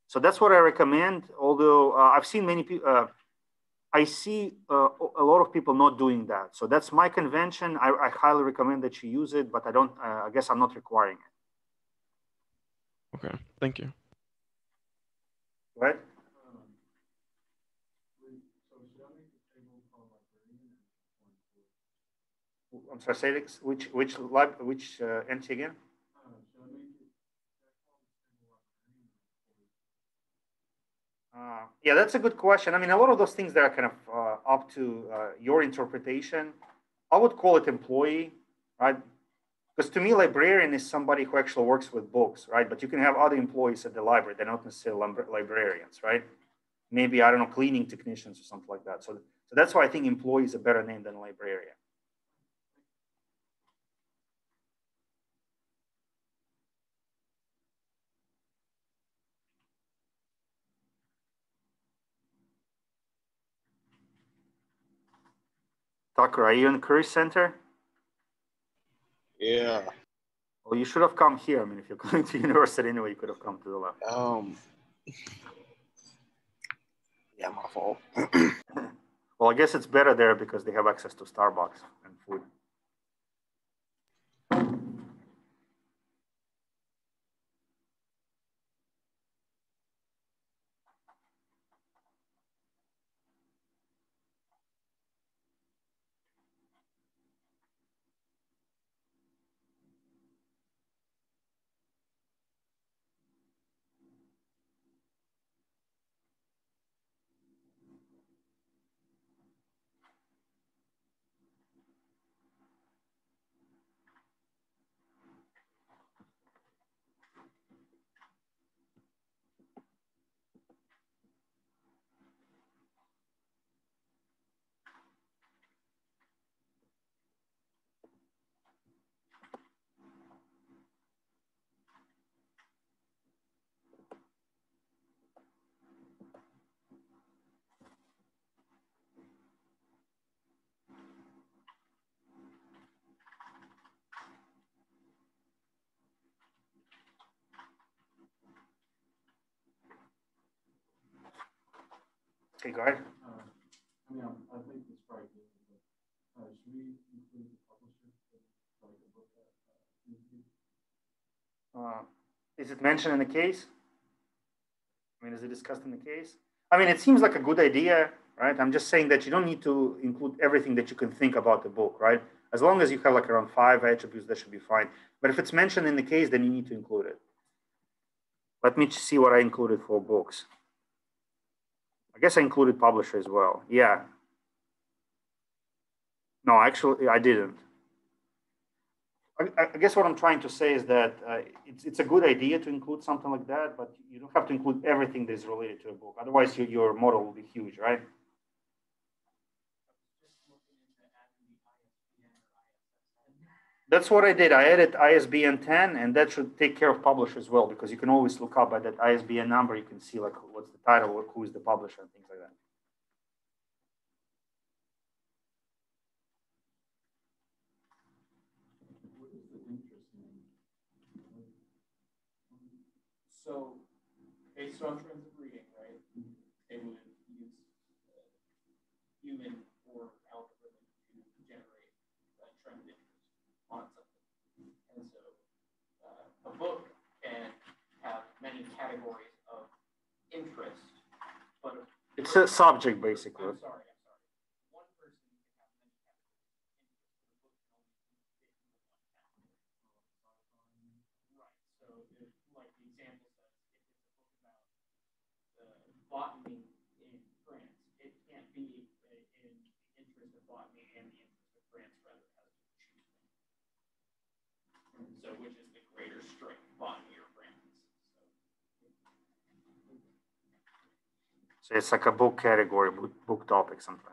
Speaker 3: So that's what I recommend. Although uh, I've seen many people, uh, I see uh, a lot of people not doing that. So that's my convention. I, I highly recommend that you use it, but I don't. Uh, I guess I'm not requiring it.
Speaker 5: Okay, thank you.
Speaker 3: Right? Say it. Which which lib, which uh, entity again? Uh, yeah, that's a good question. I mean, a lot of those things that are kind of uh, up to uh, your interpretation. I would call it employee, right? Because to me, librarian is somebody who actually works with books, right? But you can have other employees at the library; they're not necessarily librarians, right? Maybe I don't know, cleaning technicians or something like that. So, so that's why I think employee is a better name than librarian. Tucker, are you in the Curris Center?
Speaker 7: Yeah.
Speaker 3: Well, you should have come here. I mean, if you're <laughs> going to university anyway, you could have come to the lab.
Speaker 7: Um. Yeah, my fault. <clears throat>
Speaker 3: Well, I guess it's better there because they have access to Starbucks and food. Okay, go ahead.
Speaker 2: Uh, I mean, I'm- think it's probably good, but, uh, should we include the publisher, like, a book that, uh, needs to be-
Speaker 3: Uh, Is it mentioned in the case? I mean, is it discussed in the case? I mean, it seems like a good idea, right? I'm just saying that you don't need to include everything that you can think about the book, right? As long as you have like around five attributes, that should be fine. But if it's mentioned in the case, then you need to include it. Let me see what I included for books. I guess I included publisher as well. Yeah. No, actually, I didn't. I, I guess what I'm trying to say is that uh, it's, it's a good idea to include something like that, but you don't have to include everything that is related to a book. Otherwise, your, your model will be huge, right? That's what I did. I added ISBN 10, and that should take care of publisher as well, because you can always look up by that ISBN number. You can see like what's the title, or who is the publisher, and things like that.
Speaker 2: What is the interest in?
Speaker 1: So, based on trends of reading, right, they would use uh, human or algorithm to generate a trend interest on something. And so, uh, a book can have many categories of interest, but
Speaker 3: It's a subject, basically.
Speaker 1: I'm sorry, I'm sorry. One person can have many categories of interest, but a book can only fit into one category. Right, so if, like the example says, if it's a book about uh, botany in France, it can't be uh, in the interest of botany and the interest of France, rather it has to choose one. So which is the greater strength, botany or France? So
Speaker 3: it's like a book category, book, book topic, something.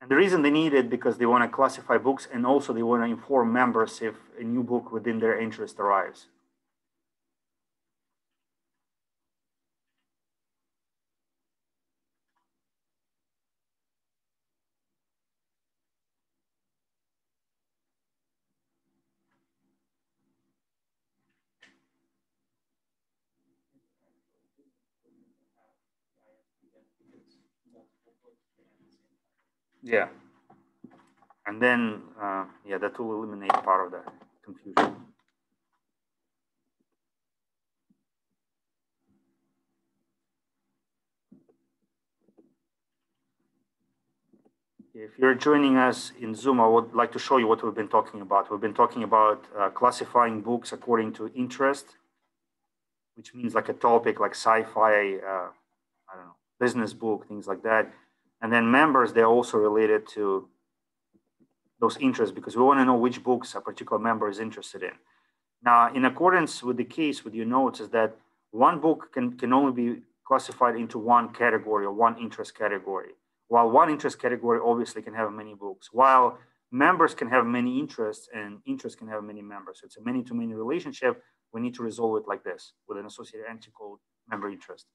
Speaker 3: And the reason they need it because they want to classify books and also they want to inform members if a new book within their interest arrives. Yeah. And then, uh, yeah, that will eliminate part of the confusion. If you're joining us in Zoom, I would like to show you what we've been talking about. We've been talking about uh, classifying books according to interest, which means like a topic like sci-fi, uh, I don't know, business book, things like that. And then members, they're also related to those interests because we want to know which books a particular member is interested in. Now, in accordance with the case with your notes is that one book can, can only be classified into one category or one interest category, while one interest category obviously can have many books, while members can have many interests and interests can have many members. So it's a many-to-many relationship. We need to resolve it like this with an associated anti-code member interest.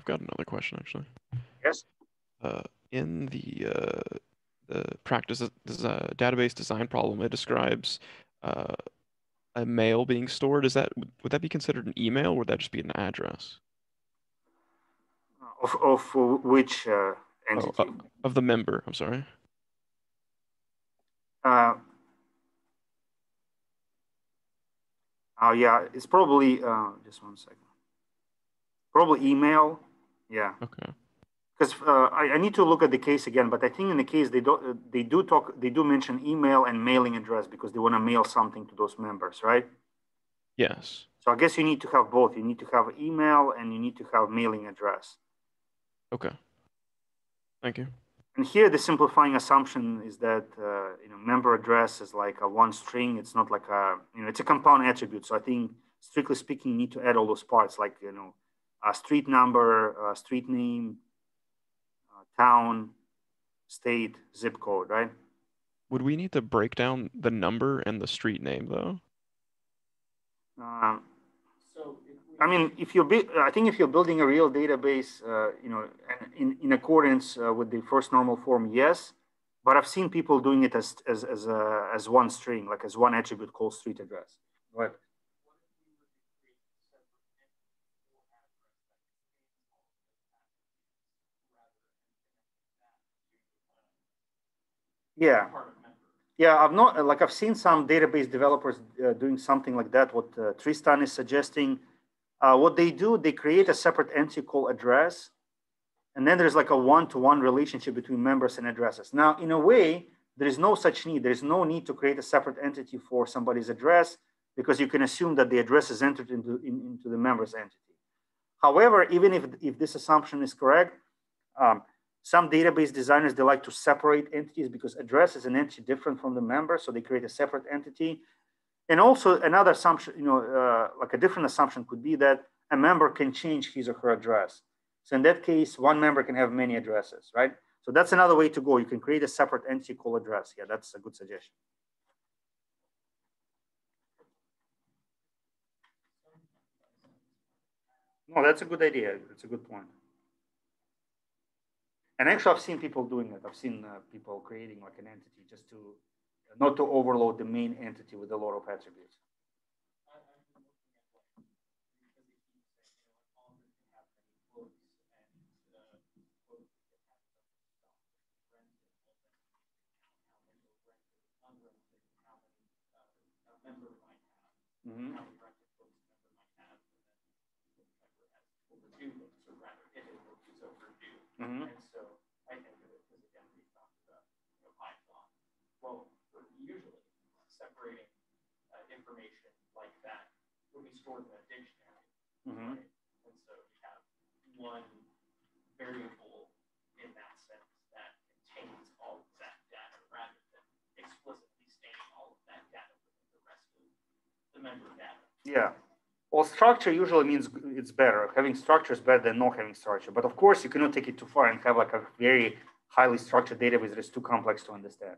Speaker 5: I've got another question actually.
Speaker 3: Yes.
Speaker 5: Uh, in the uh, the practice this, uh, database design problem, it describes uh, a mail being stored. Is that would that be considered an email, or would that just be an address?
Speaker 3: Of of which uh, entity?
Speaker 5: Oh, uh, of the member. I'm sorry.
Speaker 3: Uh, oh yeah, it's probably uh, just one second. Probably email. Yeah.
Speaker 5: Okay.
Speaker 3: Because uh, I, I, need to look at the case again, but I think in the case they do uh, they do talk they do mention email and mailing address because they want to mail something to those members, right?
Speaker 5: Yes.
Speaker 3: So I guess you need to have both. You need to have email and you need to have mailing address.
Speaker 5: Okay. Thank you.
Speaker 3: And here the simplifying assumption is that uh, you know member address is like a one string. It's not like a you know it's a compound attribute. So I think strictly speaking, you need to add all those parts like you know a street number, a street name, town, state, zip code, right?
Speaker 5: Would we need to break down the number and the street name though?
Speaker 3: Um, so I mean, if you're, I think if you're building a real database, uh, you know, in, in accordance uh, with the first normal form, yes. But I've seen people doing it as as as, uh, as one string, like as one attribute called street address. Right. Yeah. Yeah, I've not like I've seen some database developers uh, doing something like that. What uh, Tristan is suggesting, uh, what they do, they create a separate entity called address, and then there's like a one-to-one relationship between members and addresses. Now, in a way, there is no such need. There is no need to create a separate entity for somebody's address because you can assume that the address is entered into in, into the member's entity. However, even if if this assumption is correct, um, some database designers, they like to separate entities because address is an entity different from the member. So they create a separate entity. And also another assumption, you know, uh, like a different assumption could be that a member can change his or her address. So in that case, one member can have many addresses, right? So that's another way to go. You can create a separate entity called address. Yeah, that's a good suggestion. No, that's a good idea. That's a good point. And actually, I've seen people doing it. I've seen uh, people creating like an entity just to not to overload the main entity with a lot of attributes. Mm-hmm. Mm-hmm.
Speaker 1: Stored in a dictionary.
Speaker 3: Mm-hmm.
Speaker 1: Right? And so you have one variable in that sense that contains all of that data rather than explicitly stating all of that data within the rest of the member data.
Speaker 3: Yeah. Well, structure usually means it's better. Having structure is better than not having structure. But of course, you cannot take it too far and have like a very highly structured database that is too complex to understand.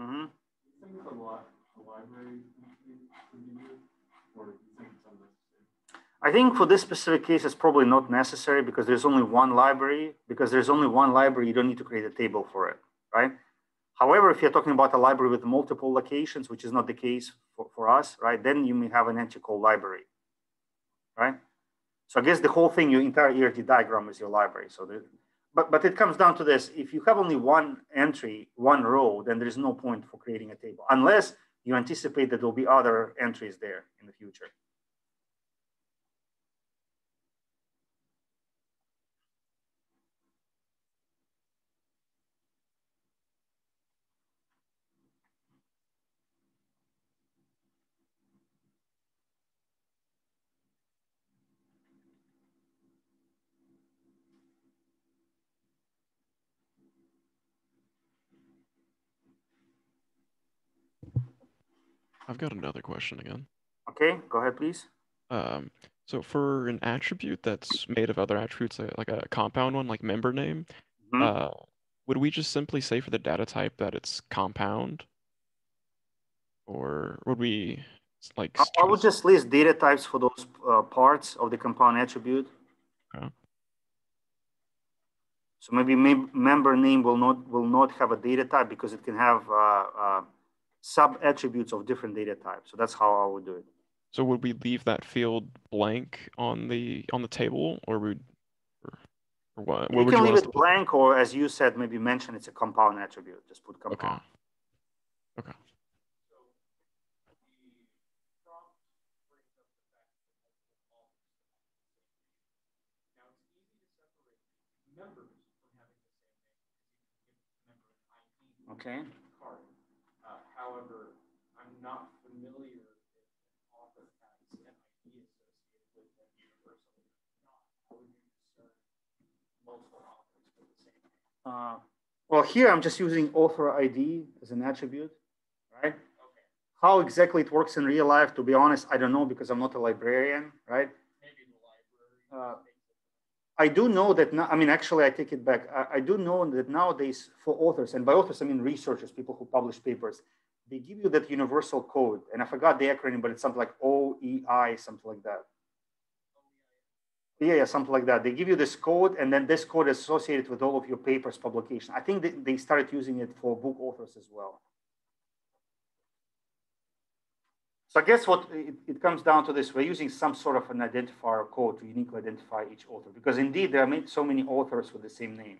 Speaker 3: Mm-hmm. I think for this specific case, it's probably not necessary because there's only one library. Because there's only one library, you don't need to create a table for it, right? However, if you're talking about a library with multiple locations, which is not the case for, for us, right? Then you may have an entity called library, right? So I guess the whole thing, your entire ERD diagram is your library. So the, but, but it comes down to this. If you have only one entry, one row, then there's no point for creating a table unless you anticipate that there'll be other entries there in the future.
Speaker 5: I've got another question again.
Speaker 3: Okay, go ahead, please.
Speaker 5: Um, so for an attribute that's made of other attributes, like, a compound one, like member name,
Speaker 3: Mhm.
Speaker 5: uh, would we just simply say for the data type that it's compound? Or would we like
Speaker 3: I- I would just list data types for those uh, parts of the compound attribute.
Speaker 5: Okay.
Speaker 3: So maybe mem- member name will not will not have a data type because it can have uh, uh, sub attributes of different data types. So that's how I would do it.
Speaker 5: So would we leave that field blank on the on the table, or would, or, or what?
Speaker 3: You
Speaker 5: would
Speaker 3: can
Speaker 5: you
Speaker 3: leave it blank, or as you said, maybe mention it's a compound attribute. Just put compound.
Speaker 5: Okay.
Speaker 3: Okay.
Speaker 1: card. However, I'm not familiar if an author has an associated with them universally or not. How would you discern multiple authors for the same?
Speaker 3: Uh, well, here I'm just using author ID as an attribute, right?
Speaker 1: Okay,
Speaker 3: How exactly it works in real life, to be honest, I don't know because I'm not a librarian, right?
Speaker 1: maybe the library.
Speaker 3: Uh, I do know that now, I mean, actually, I take it back. I, I do know that nowadays for authors, and by authors, I mean researchers, people who publish papers, they give you that universal code. And I forgot the acronym, but it's something like OEI, something like that. Yeah, yeah, something like that. They give you this code, and then this code is associated with all of your papers publication. I think they, they started using it for book authors as well. So I guess what it, it comes down to this, we're using some sort of an identifier code to uniquely identify each author, because indeed there are so many authors with the same name.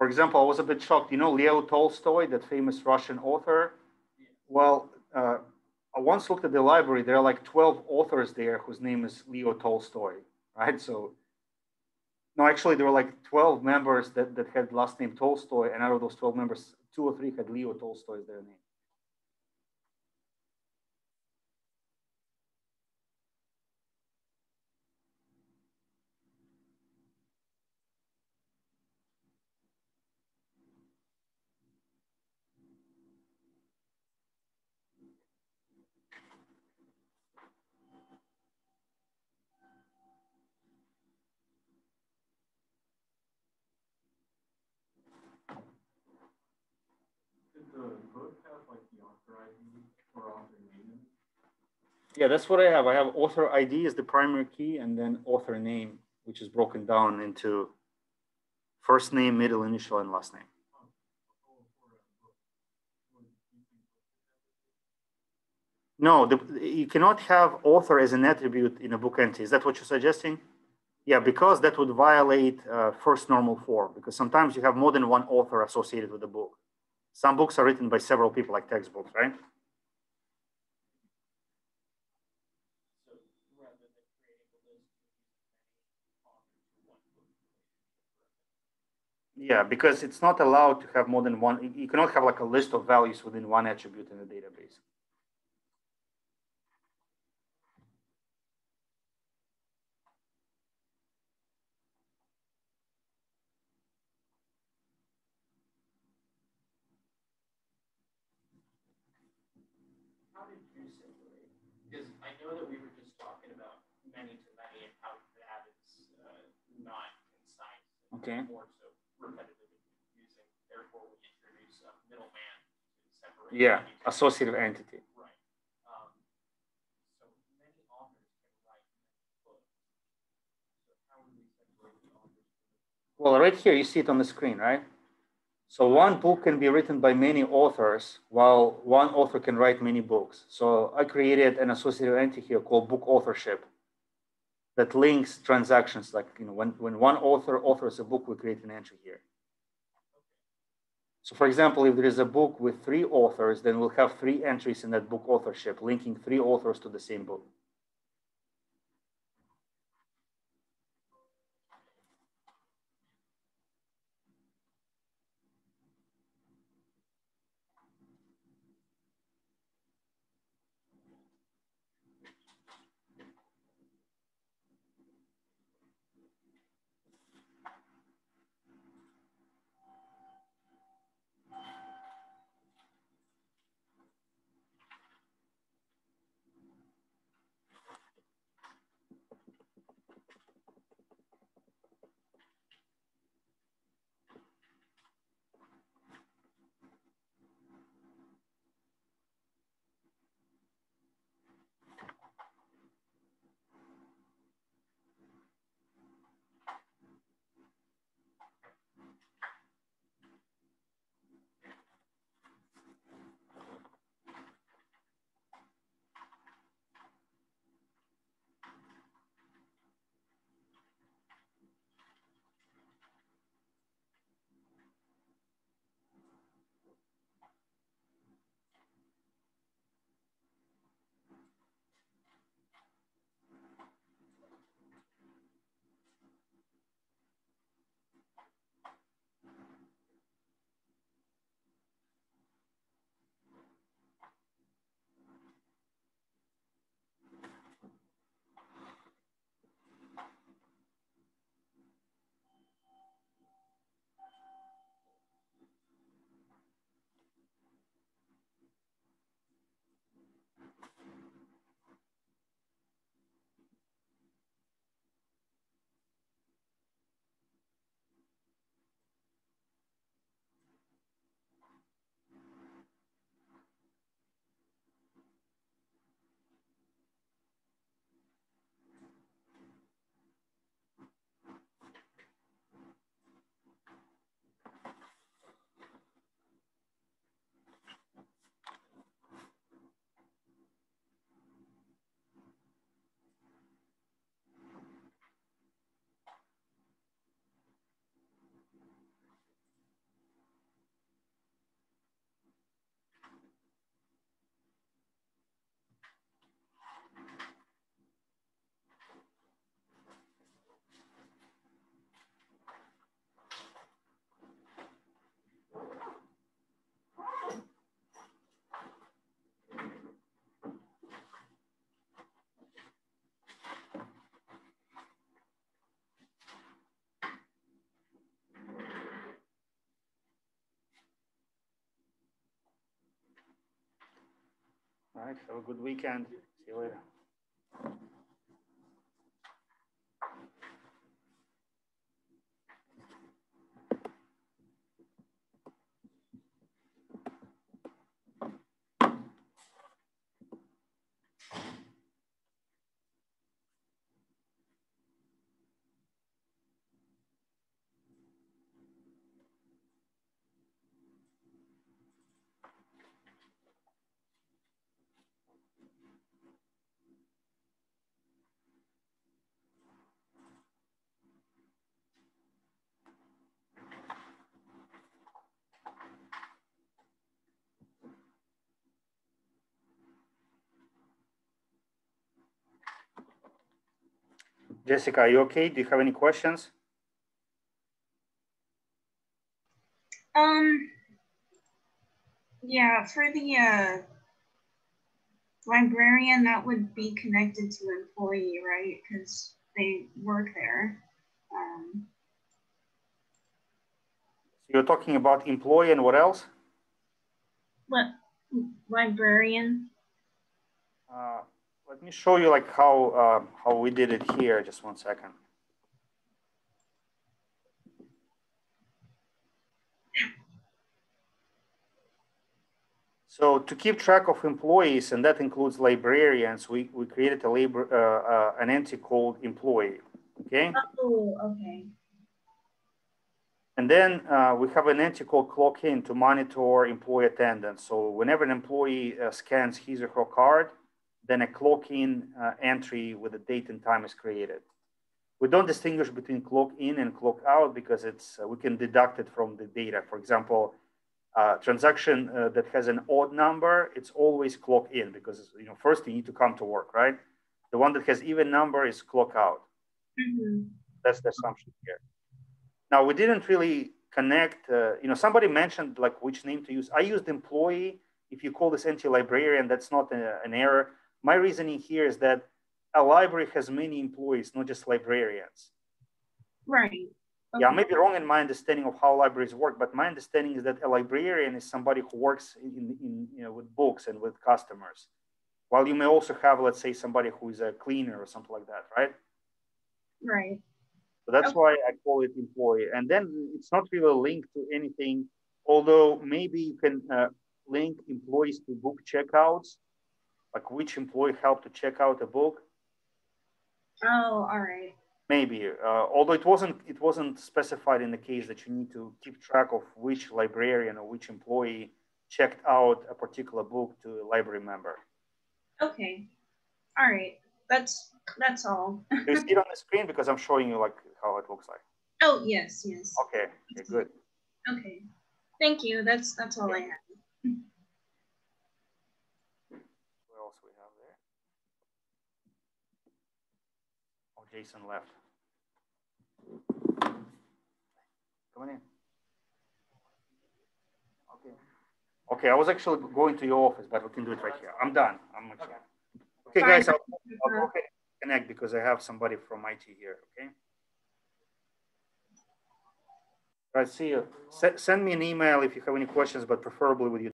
Speaker 3: For example, I was a bit shocked. You know Leo Tolstoy, that famous Russian author? Well, uh, I once looked at the library. There are like 12 authors there whose name is Leo Tolstoy, right? So, no, actually, there were like 12 members that, that had last name Tolstoy, and out of those 12 members, two or three had Leo Tolstoy as their name.
Speaker 1: Did the book have like the author ID or author name? in it?
Speaker 3: Yeah, that's what I have. I have author ID as the primary key, and then author name, which is broken down into first name, middle initial, and last name. No, the, you cannot have author as an attribute in a book entry. Is that what you're suggesting? Yeah, because that would violate uh, first normal form, because sometimes you have more than one author associated with the book. Some books are written by several people, like textbooks, right?
Speaker 1: So rather than creating a list of many authors for one book relationship,
Speaker 3: Yeah, because it's not allowed to have more than one. You cannot have like a list of values within one attribute in a database.
Speaker 1: How did you separate? Because I know that we were just talking about many to many and how that is uh, not concise. and
Speaker 3: Okay.
Speaker 1: And. Therefore, we introduce a middleman to separate.
Speaker 3: Yeah, associative entity.
Speaker 1: Right. Um, so many authors can write books. So how do we separate the authors?
Speaker 3: Well, right here, you see it on the screen, right? So one book can be written by many authors, while one author can write many books. So I created an associative entity here called book authorship that links transactions. Like you know, when, when one author authors a book, we create an entry here. So for example, if there is a book with three authors, then we'll have three entries in that book authorship, linking three authors to the same book. All right, have a good weekend. See you later. Jessica, are you okay? Do you have any questions?
Speaker 4: Um, yeah, for the uh, librarian, that would be connected to employee, right? Because they work there. Um,
Speaker 3: You're talking about employee and what else?
Speaker 4: what librarian?
Speaker 3: Uh, let me show you like how uh, how we did it here. Just one second. So to keep track of employees, and that includes librarians, we, we created a labor uh, uh, an entity called employee. Okay.
Speaker 4: Oh, okay.
Speaker 3: And then uh, we have an entity called clock in to monitor employee attendance. So whenever an employee uh, scans his or her card, then a clock in uh, entry with a date and time is created. We don't distinguish between clock in and clock out because it's uh, we can deduct it from the data. For example, uh, transaction uh, that has an odd number, it's always clock in because you know first you need to come to work, right? The one that has even number is clock out.
Speaker 4: Mm-hmm.
Speaker 3: That's the assumption here. Now we didn't really connect. Uh, you know, somebody mentioned like which name to use. I used employee. If you call this entity librarian, that's not a, an error. My reasoning here is that a library has many employees, not just librarians.
Speaker 4: Right.
Speaker 3: Yeah, I may be wrong in my understanding of how libraries work, but my understanding is that a librarian is somebody who works in, in you know, with books and with customers. While you may also have, let's say, somebody who is a cleaner or something like that, right?
Speaker 4: Right.
Speaker 3: So that's
Speaker 4: Okay.
Speaker 3: why I call it employee. And then it's not really linked to anything, although maybe you can uh, link employees to book checkouts, like which employee helped to check out a book.
Speaker 4: Oh, all right.
Speaker 3: Maybe, uh, although it wasn't it wasn't specified in the case that you need to keep track of which librarian or which employee checked out a particular book to a library member.
Speaker 4: Okay. All right. That's that's all.
Speaker 3: You see it on the screen because I'm showing you like how it looks like.
Speaker 4: Oh yes, yes.
Speaker 3: Okay, okay, good.
Speaker 4: Okay. Thank you. That's that's all I have.
Speaker 3: What else we have there? Oh, Jason left. Come on in. Okay. Okay, I was actually going to your office, but we can do it right here. I'm done. I'm actually. Okay, guys, I'll, I'll and connect because I have somebody from IT here. Okay. Guys, see you. Se- send me an email if you have any questions, but preferably with your